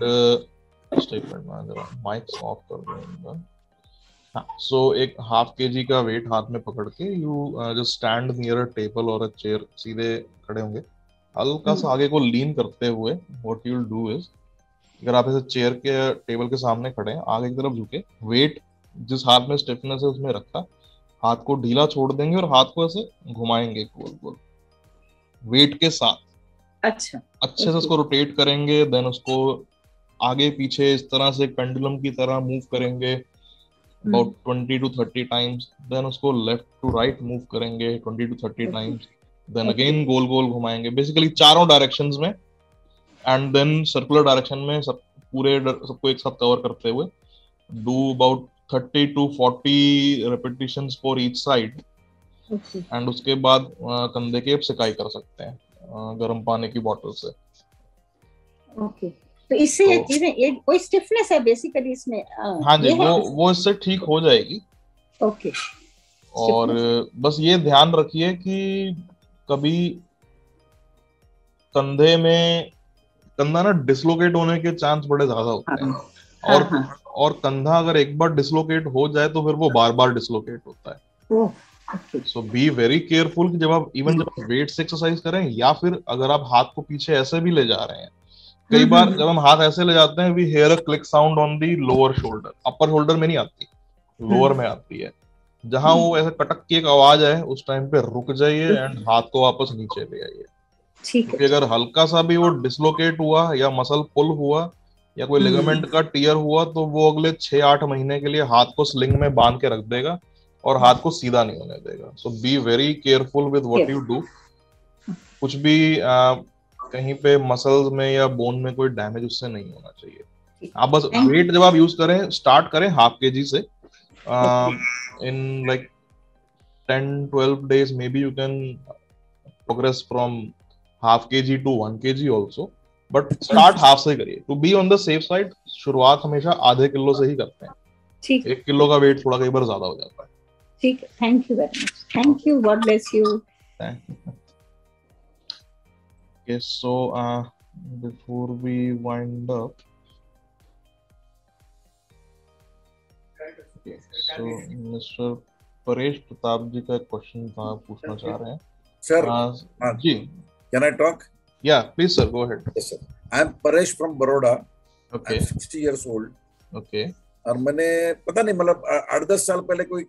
माइक ऑफ़ कर दूँगा। हाँ सो एक हाफ़ के जी का वेट हाथ में पकड़ के you just stand near a table और अ चेयर सीधे खड़े होंगे। हल्का सा आगे को लीन करते हुए व्हाट यू डू इज़ अगर आप ऐसे चेयर के टेबल के सामने खड़े हैं आगे की तरफ़ झुके वेट जिस हाथ में स्टिफनेस है उसमें रखा हाथ को ढीला छोड़ देंगे और हाथ को ऐसे घुमाएँगे गोल गोल। वेट के साथ। अच्छा। अच्छे से उसको रोटेट करेंगे देन उसको आगे पीछे इस तरह से पेंडुलम की तरह मूव करेंगे about twenty to thirty times then उसको लेफ़्ट टू राइट मूव करेंगे twenty to thirty times then again गोल गोल घुमाएँगे। बेसिकली चारों डायरेक्शंस में एंड देन सर्कुलर डायरेक्शन में सब पूरे सबको एक साथ कवर करते हुए do about thirty to forty repetitions for each side and उसके बाद कंधे की सिकाई कर सकते हैं गर्म पानी की बॉटल से। ओके तो इससे ये तो- चीज़ें ये कोई स्टिफनेस है बेसिकली इसमें? हाँ जी वो वो इससे ठीक हो जाएगी। ओके और बस ये ध्यान रखिए कि कभी कंधे में कंधा ना डिसलोकेट होने के चांस बड़े ज़्यादा होते हैं। और हाँ, हाँ। और कंधा अगर एक बार डिसलोकेट हो जाए तो फिर वो बार बार डिसलोकेट होता है। सो बी वेरी केयरफुल कि जब आप इवन जब आप वेट से एक्सरसाइज करें या फिर अगर आप हाथ को पीछे ऐसे भी ले जा रहे हैं। कई हम्म, बार हम्म, जब हम हाथ ऐसे ले जाते हैं we hear a click sound on the lower shoulder upper shoulder में नहीं आती लोअर हम्म। में आती है। जहाँ वो ऐसे कटक की एक आवाज़ है उस टाइम पे रुक जाइए एंड हाथ को वापस नीचे ले आइए। ठीक क्योंकि है अगर हल्का सा भी वो डिसलोकेट हुआ या मसल पुल हुआ या कोई हम्म। लिगामेंट का टीयर हुआ तो वो अगले छह आठ महीने के लिए हाथ को स्लिंग में बाँध के रख देगा और हाथ को सीधा नहीं होने देगा। So be very careful with what you do कुछ भी आ, कहीं पे मसल्स में या बोन में कोई डैमेज उससे नहीं होना चाहिए। आप बस वेट जब आप यूज़ करें स्टार्ट करें हाफ़ के जी से। In like 10 12 days maybe you can progress from half kg to 1 kg also but start half से करिए to be on the safe side शुरुआत हमेशा आधे किलो से ही करते हैं ठीक एक किलो का वेट थोड़ा कई बार ज़्यादा हो जाता है ठीक thank you very much thank you God bless you okay so uh before we wind up okay, so mr Paresh Pratap ji का क्वेश्चन था पूछना चाह रहे हैं Sir, Uh, हाँ. जी can I talk? yeah please sir go ahead Yes, sir. I'm Paresh from Baroda. okay I'm 60 years old. okay और मैंने पता नहीं मतलब आठ दस साल पहले कोई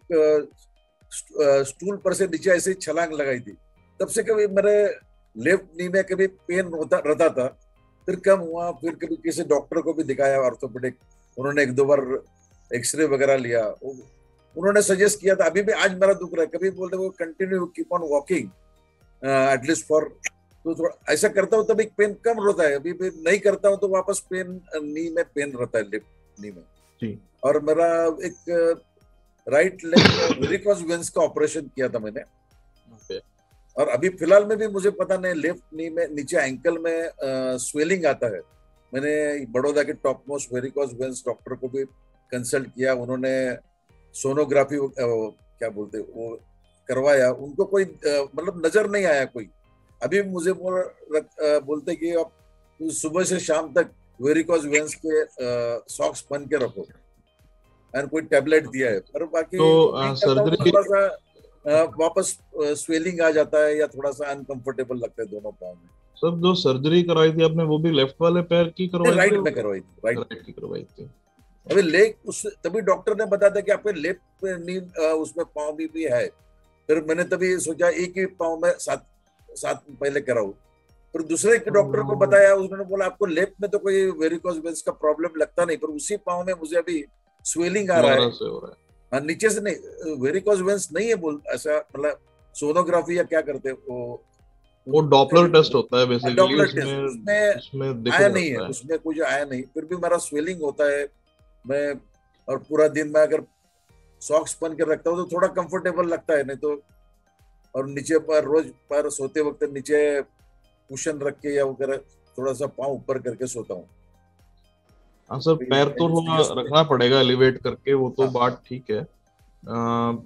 स्ट- स्टूल पर से नीचे ऐसे छलांग लगाई थी तब से कभी मेरे लेफ़्ट नी में कभी पेन होता रहता था फिर कम हुआ फिर कभी किसी डॉक्टर को भी दिखाया ऑर्थोपेडिक उन्होंने एक दो बार एक्सरे वगैरह लिया। उन्होंने सजेस्ट किया था अभी भी आज मेरा दुख रहा है। कभी बोलते वो continue keep on walking at least for तो थोड़ा ऐसा करता हूँ तभी पेन कम होता है। अभी भी नहीं करता हूँ तो वापस पेन नी में पेन रहता है लेफ़्ट नी में। जी। और मेरा एक राइट लेग वेंस का ऑपरेशन किया था मैंने। Okay. और अभी फ़िलहाल में भी मुझे पता नहीं लेफ़्ट नी में नीचे एंकल में स्वेलिंग आता है। मैंने बड़ौदा के top most varicose veins doctor को भी कंसल्ट किया उन्होंने सोनोग्राफी क्या बोलते वो करवाया। उनको कोई मतलब नज़र नहीं आया कोई। अभी मुझे बोल बोलते कि आप सुबह से शाम तक वेरिकोज वेंस के सॉक्स पहन के रखो। एंड कोई टैबलेट दिया है। पर बाकी तो, surgery- थोड़ा सा वापस स्वेलिंग आ जाता है या थोड़ा सा अनकंफर्टेबल लगता है दोनों पाँव में। सर जो सर्जरी कराई थी आपने वो भी लेफ़्ट वाले पैर की करवाई राइट में करवाई थी राइट राइट की करवाई थी? अभी लेग उस तभी डॉक्टर ने बताया था कि आपके लेफ़्ट नी उसमें पाँव भी, भी है। फिर मैंने तभी सोचा एक ही पाँव में सात सात पहले कराऊं। फिर दूसरे के डॉक्टर को बताया उन्होंने बोला आपको लेफ़्ट में तो कोई वेरिकोज वेंस का प्रॉब्लम लगता नहीं पर उसी पाँव में मुझे अभी स्वेलिंग आ रहा है। हो नीचे से नहीं वेरिकोज वेंस नहीं है बोल ऐसा मतलब सोनोग्राफी या क्या करते वो वो डॉपलर टेस्ट होता है बेसिकली डॉपलर टेस्ट उसमें उसमें उसमें आया नहीं है उसमें कुछ आया नहीं फिर भी मेरा स्वेलिंग होता है। मैं और पूरा दिन मैं अगर सॉक्स पहन के रखता हूँ तो थोड़ा कंफर्टेबल लगता है नहीं तो और नीचे पर रोज पर सोते वक्त नीचे कुशन रख के या वगैरह थोड़ा सा पाँव ऊपर करके सोता हूँ। हाँ सर पैर तो थोड़ा रखना पड़ेगा एलिवेट करके वो तो हाँ। बात ठीक है। अ,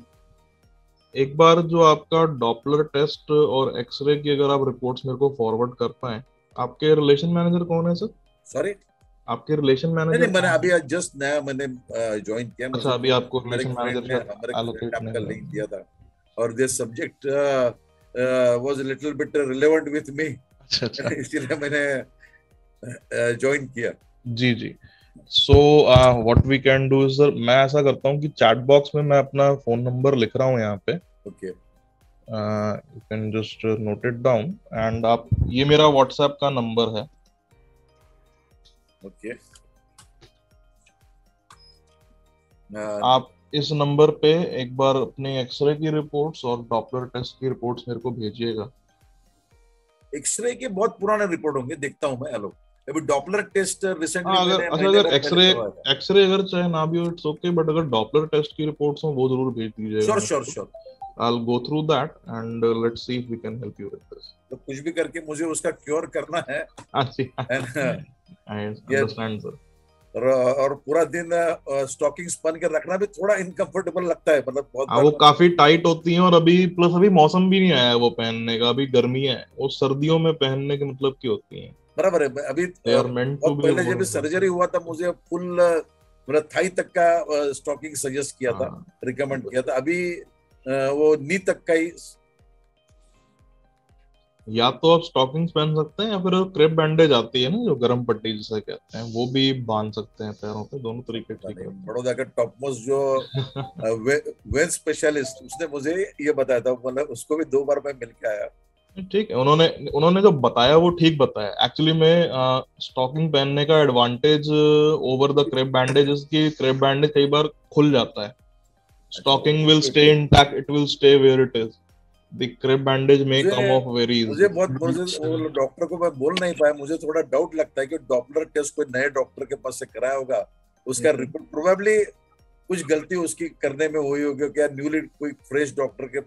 एक बार जो आपका डॉपलर टेस्ट और एक्सरे की अगर आप रिपोर्ट्स मेरे को फॉरवर्ड कर पाए आपके रिलेशन मैनेजर कौन है सर? सॉरी आपके रिलेशन मैनेजर नहीं मैंने अभी जस्ट नया मैंने ज्वाइन किया अच्छा अभी आपको रिलेशन मैनेजर फ्रेंड आपका लिंक दिया था। और this subject was a little bit relevant with me अच्छा अच्छा। इसलिए मैंने ज्वाइन किया। जी जी। So what we can do is sir मैं ऐसा करता हूँ कि चैट बॉक्स में मैं अपना फ़ोन नंबर लिख रहा हूँ यहाँ पे। Okay you can just note it down and आप ये मेरा व्हाट्सएप का नंबर है। ओके। आप इस नंबर पे एक बार अपने एक्सरे की रिपोर्ट्स और डॉपलर टेस्ट की रिपोर्ट्स मेरे को भेजिएगा। एक्सरे के बहुत पुराने रिपोर्ट होंगे देखता हूँ मैं हेलो अभी डॉपलर टेस्ट रिसेंटली हाँ, अगर अच्छा अगर एक्सरे एक्सरे अगर चाहे ना भी हो इट्स ओके बट अगर डॉपलर टेस्ट की रिपोर्ट्स हो वो ज़रूर भेज दीजिएगा sure sure sure I'll go through that and uh, let's see if we can help you with this. तो कुछ भी करके मुझे उसका क्योर करना है। हाँ. और और पूरा दिन स्टॉकिंग्स पहन के रखना भी थोड़ा इनकंफर्टेबल लगता है मतलब बहुत हाँ वो काफ़ी टाइट होती हैं और अभी प्लस अभी मौसम भी नहीं आया है वो पहनने का अभी गर्मी है वो सर्दियों में पहनने के मतलब की होती है। बराबर है अभी be पहले जब सर्जरी हुआ था मुझे फुल मतलब थाई तक का स्टॉकिंग सजेस्ट किया था हाँ, रिकमेंड किया था। अभी वो नी तक का ही या तो आप स्टॉकिंग्स पहन सकते हैं या फिर क्रेप बैंडेज आती है ना जो गर्म पट्टी जिसे कहते हैं वो भी बाँध सकते हैं पैरों पे दोनों तरीके ठीक है बड़ौदा का टॉप मोस्ट जो वे, वेल स्पेशलिस्ट उसने मुझे ये बताया था मतलब उसको भी दो बार मैं मिल के आया। ठीक है उन्होंने उन्होंने जो बताया वो ठीक बताया। एक्चुअली में स्टॉकिंग पहनने का advantage over the crepe bandage की क्रेप बैंडेज कई बार खुल जाता है। Stocking will stay intact it will stay where it is crepe bandage may मुझे- कम ऑफ़ वेरी मुझे बहुत मुझे वो डॉक्टर को मैं बोल नहीं पाया। मुझे थोड़ा डाउट लगता है कि डॉपलर टेस्ट कोई नए डॉक्टर के पास से कराया होगा। उसका हम्म। रिपोर्ट प्रोबेबली कुछ गलती उसकी करने में हुई होगी क्या न्यूली कोई फ्रेश डॉक्टर के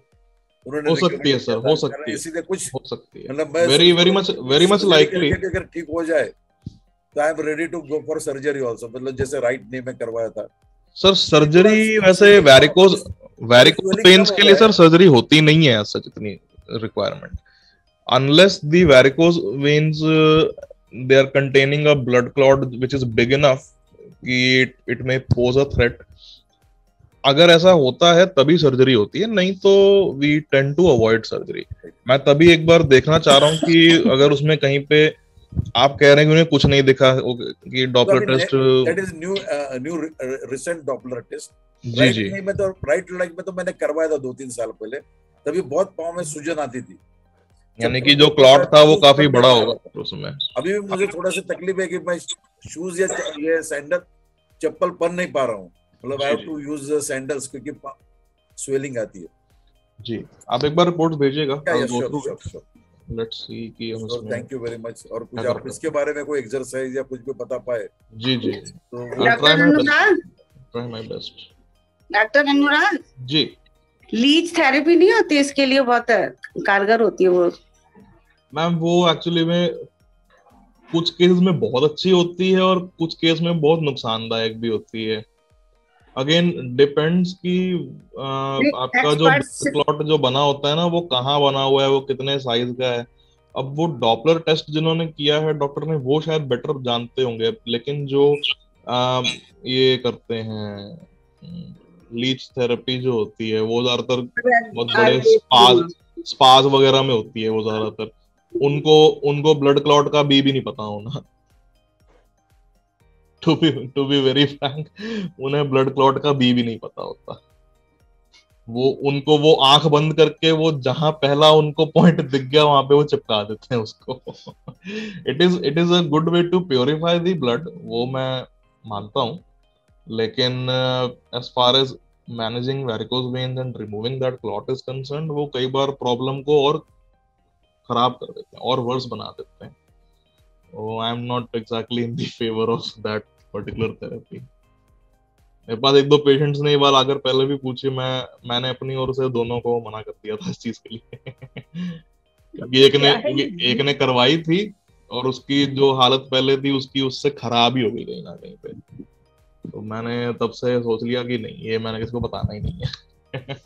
उन्होंने हो सकती है सर हो सकती है। इसीलिए कुछ हो सकती है। मतलब मैं very very much very much likely अगर ठीक हो जाए तो I am ready to go for surgery also मतलब जैसे राइट नी में करवाया था। सर सर्जरी वैसे वैरिकोज वैरिकोज पेन्स के लिए सर सर्जरी होती नहीं है सच इतनी requirement unless the varicose veins they are containing a blood clot which is big enough कि it may pose a threat अगर ऐसा होता है तभी सर्जरी होती है नहीं तो we tend to avoid surgery मैं तभी एक बार देखना चाह रहा हूँ कि अगर उसमें कहीं पे आप कह रहे हैं कि उन्हें कुछ नहीं दिखा कि Doppler test that is new new recent Doppler test ji right जी में तो राइट लेग में तो मैंने करवाया था दो तीन साल पहले। तभी बहुत पाँव में सूजन आती थी। यानी कि जो क्लॉट था वो काफ़ी बड़ा होगा उसमें। अभी भी मुझे थोड़ा सा तकलीफ़ है कि मैं शूज़ या ये सैंडल चप्पल पहन नहीं पा रहा हूँ। मतलब आई टू यूज़ सैंडल्स क्योंकि स्वेलिंग आती है। जी आप एक बार रिपोर्ट भेजिएगा लेट्स सी कि हम इसमें थैंक यू वेरी मच और कुछ आप इसके बारे में कोई एक्सरसाइज या कुछ भी बता पाए जी जी। तो try my best doctor Anurag ji. Leech therapy नहीं होती इसके लिए बहुत कारगर होती है वो? मैम वो एक्चुअली में कुछ केस में बहुत अच्छी होती है और कुछ केस में बहुत नुकसानदायक भी होती है। अगेन डिपेंड्स कि आपका जो प्लॉट जो बना होता है ना वो कहाँ बना हुआ है वो कितने साइज़ का है। अब वो डॉपलर टेस्ट जिन्होंने किया है डॉक्टर ने वो शायद बेटर जानते होंगे लेकिन जो आ, ये करते हैं लीच थेरेपी जो होती है वो ज़्यादातर बहुत बड़े स्पाज स्पाज वगैरह में होती है वो ज़्यादातर। उनको उनको ब्लड क्लॉट का बी भी नहीं पता होना। To be to be very frank उन्हें ब्लड क्लॉट का बी भी नहीं पता होता। वो उनको वो आँख बंद करके वो जहाँ पहला उनको पॉइंट दिख गया वहाँ पे वो चिपका देते हैं उसको। It is it is a good way to purify the blood वो मैं मानता हूँ। लेकिन as far as managing varicose veins and removing that clot is concern वो कई बार प्रॉब्लम को और खराब कर देते हैं और वर्स बना देते हैं। I am not exactly in the favour of that particular therapy मेरे पास एक दो पेशेंट्स ने ये बात आकर पहले भी पूछी मैं मैंने अपनी ओर से दोनों को मना कर दिया था इस चीज़ के लिए। क्योंकि एक ने एक ने करवाई थी और उसकी जो हालत पहले थी उसकी उससे खराब ही हो गई कहीं ना कहीं पे। तो मैंने तब से सोच लिया कि नहीं ये मैंने किसी को बताना ही नहीं है।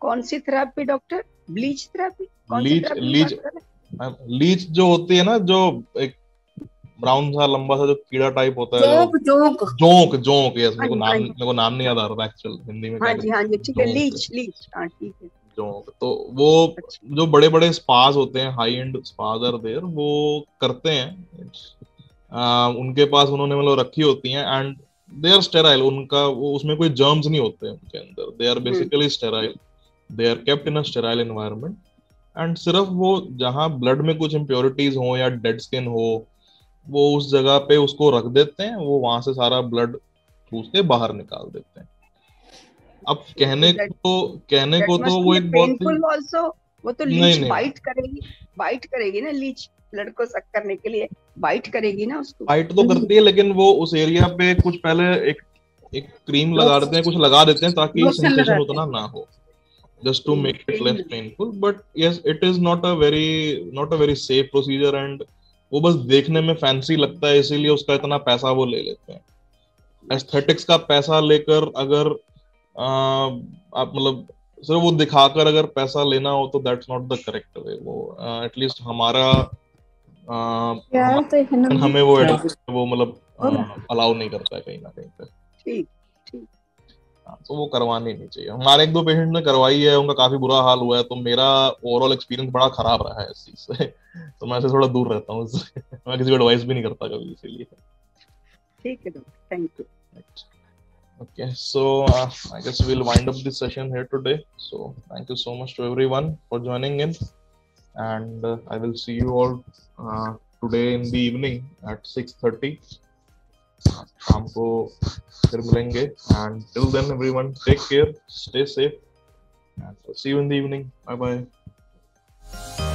कौन सी therapy doctor bleach therapy leech- leech-? Leech जो होती है ना जो एक ब्राउन सा लंबा सा जो कीड़ा टाइप होता है जोंक जोंक। जोंक जोंक यस मेरे को हाँ नाम हाँ मेरे को नाम नहीं याद आ रहा था एक्चुअल हिंदी में हाँ जी हाँ जी ठीक है लीच लीच हाँ ठीक है। जोंक तो वो अच्छा। जो बड़े बड़े स्पाज होते हैं high end spas are there वो करते हैं। आ, उनके पास उन्होंने मतलब रखी होती हैं एंड दे आर स्टेराइल उनका वो उसमें कोई जर्म्स नहीं होते हैं उनके अंदर. They are basically sterile they are kept in a sterile environment and सिर्फ़ वो जहाँ ब्लड में कुछ इम्प्योरिटीज हो या डेड स्किन हो वो उस जगह पे उसको रख देते हैं वो वहाँ से सारा ब्लड चूस के बाहर निकाल देते हैं। अब कहने that- को कहने को तो वो एक बहुत also. वो तो लीच बाइट करेगी बाइट करेगी ना लीच ब्लड को सक करने के लिए बाइट करेगी ना उसको। फाइट तो करती है लेकिन वो उस एरिया पे कुछ पहले एक एक क्रीम लगा देते हैं कुछ लगा देते हैं ताकि सेंसेशन उतना ना हो। Just to make it less painful but yes it is not a very not a very safe procedure and वो बस देखने में फैंसी लगता है इसीलिए उसका इतना पैसा वो ले लेते हैं। एस्थेटिक्स का पैसा लेकर अगर आ, आप मतलब सिर्फ़ वो दिखाकर अगर पैसा लेना हो तो that's not the correct way वो एटलीस्ट हमारा आ, हमें वो वो मतलब अलाउ नहीं करता है कहीं ना कहीं पे। ठीक ठीक। हाँ, तो वो करवानी नहीं चाहिए। हमारे एक दो पेशेंट ने करवाई है उनका काफ़ी बुरा हाल हुआ है तो मेरा ओवरऑल एक्सपीरियंस बड़ा खराब रहा है इस चीज़ से। तो मैं थोड़ा दूर रहता हूँ मैं किसी को एडवाइस भी नहीं करता कभी इसीलिए। ठीक है thank you Okay, so uh, I guess we'll wind up this session here today. So thank you so much to everyone for joining in, and uh, I will see you all uh, today in the evening at six thirty. शाम को फिर मिलेंगे and till then everyone take care, stay safe, and see you in the evening. Bye bye.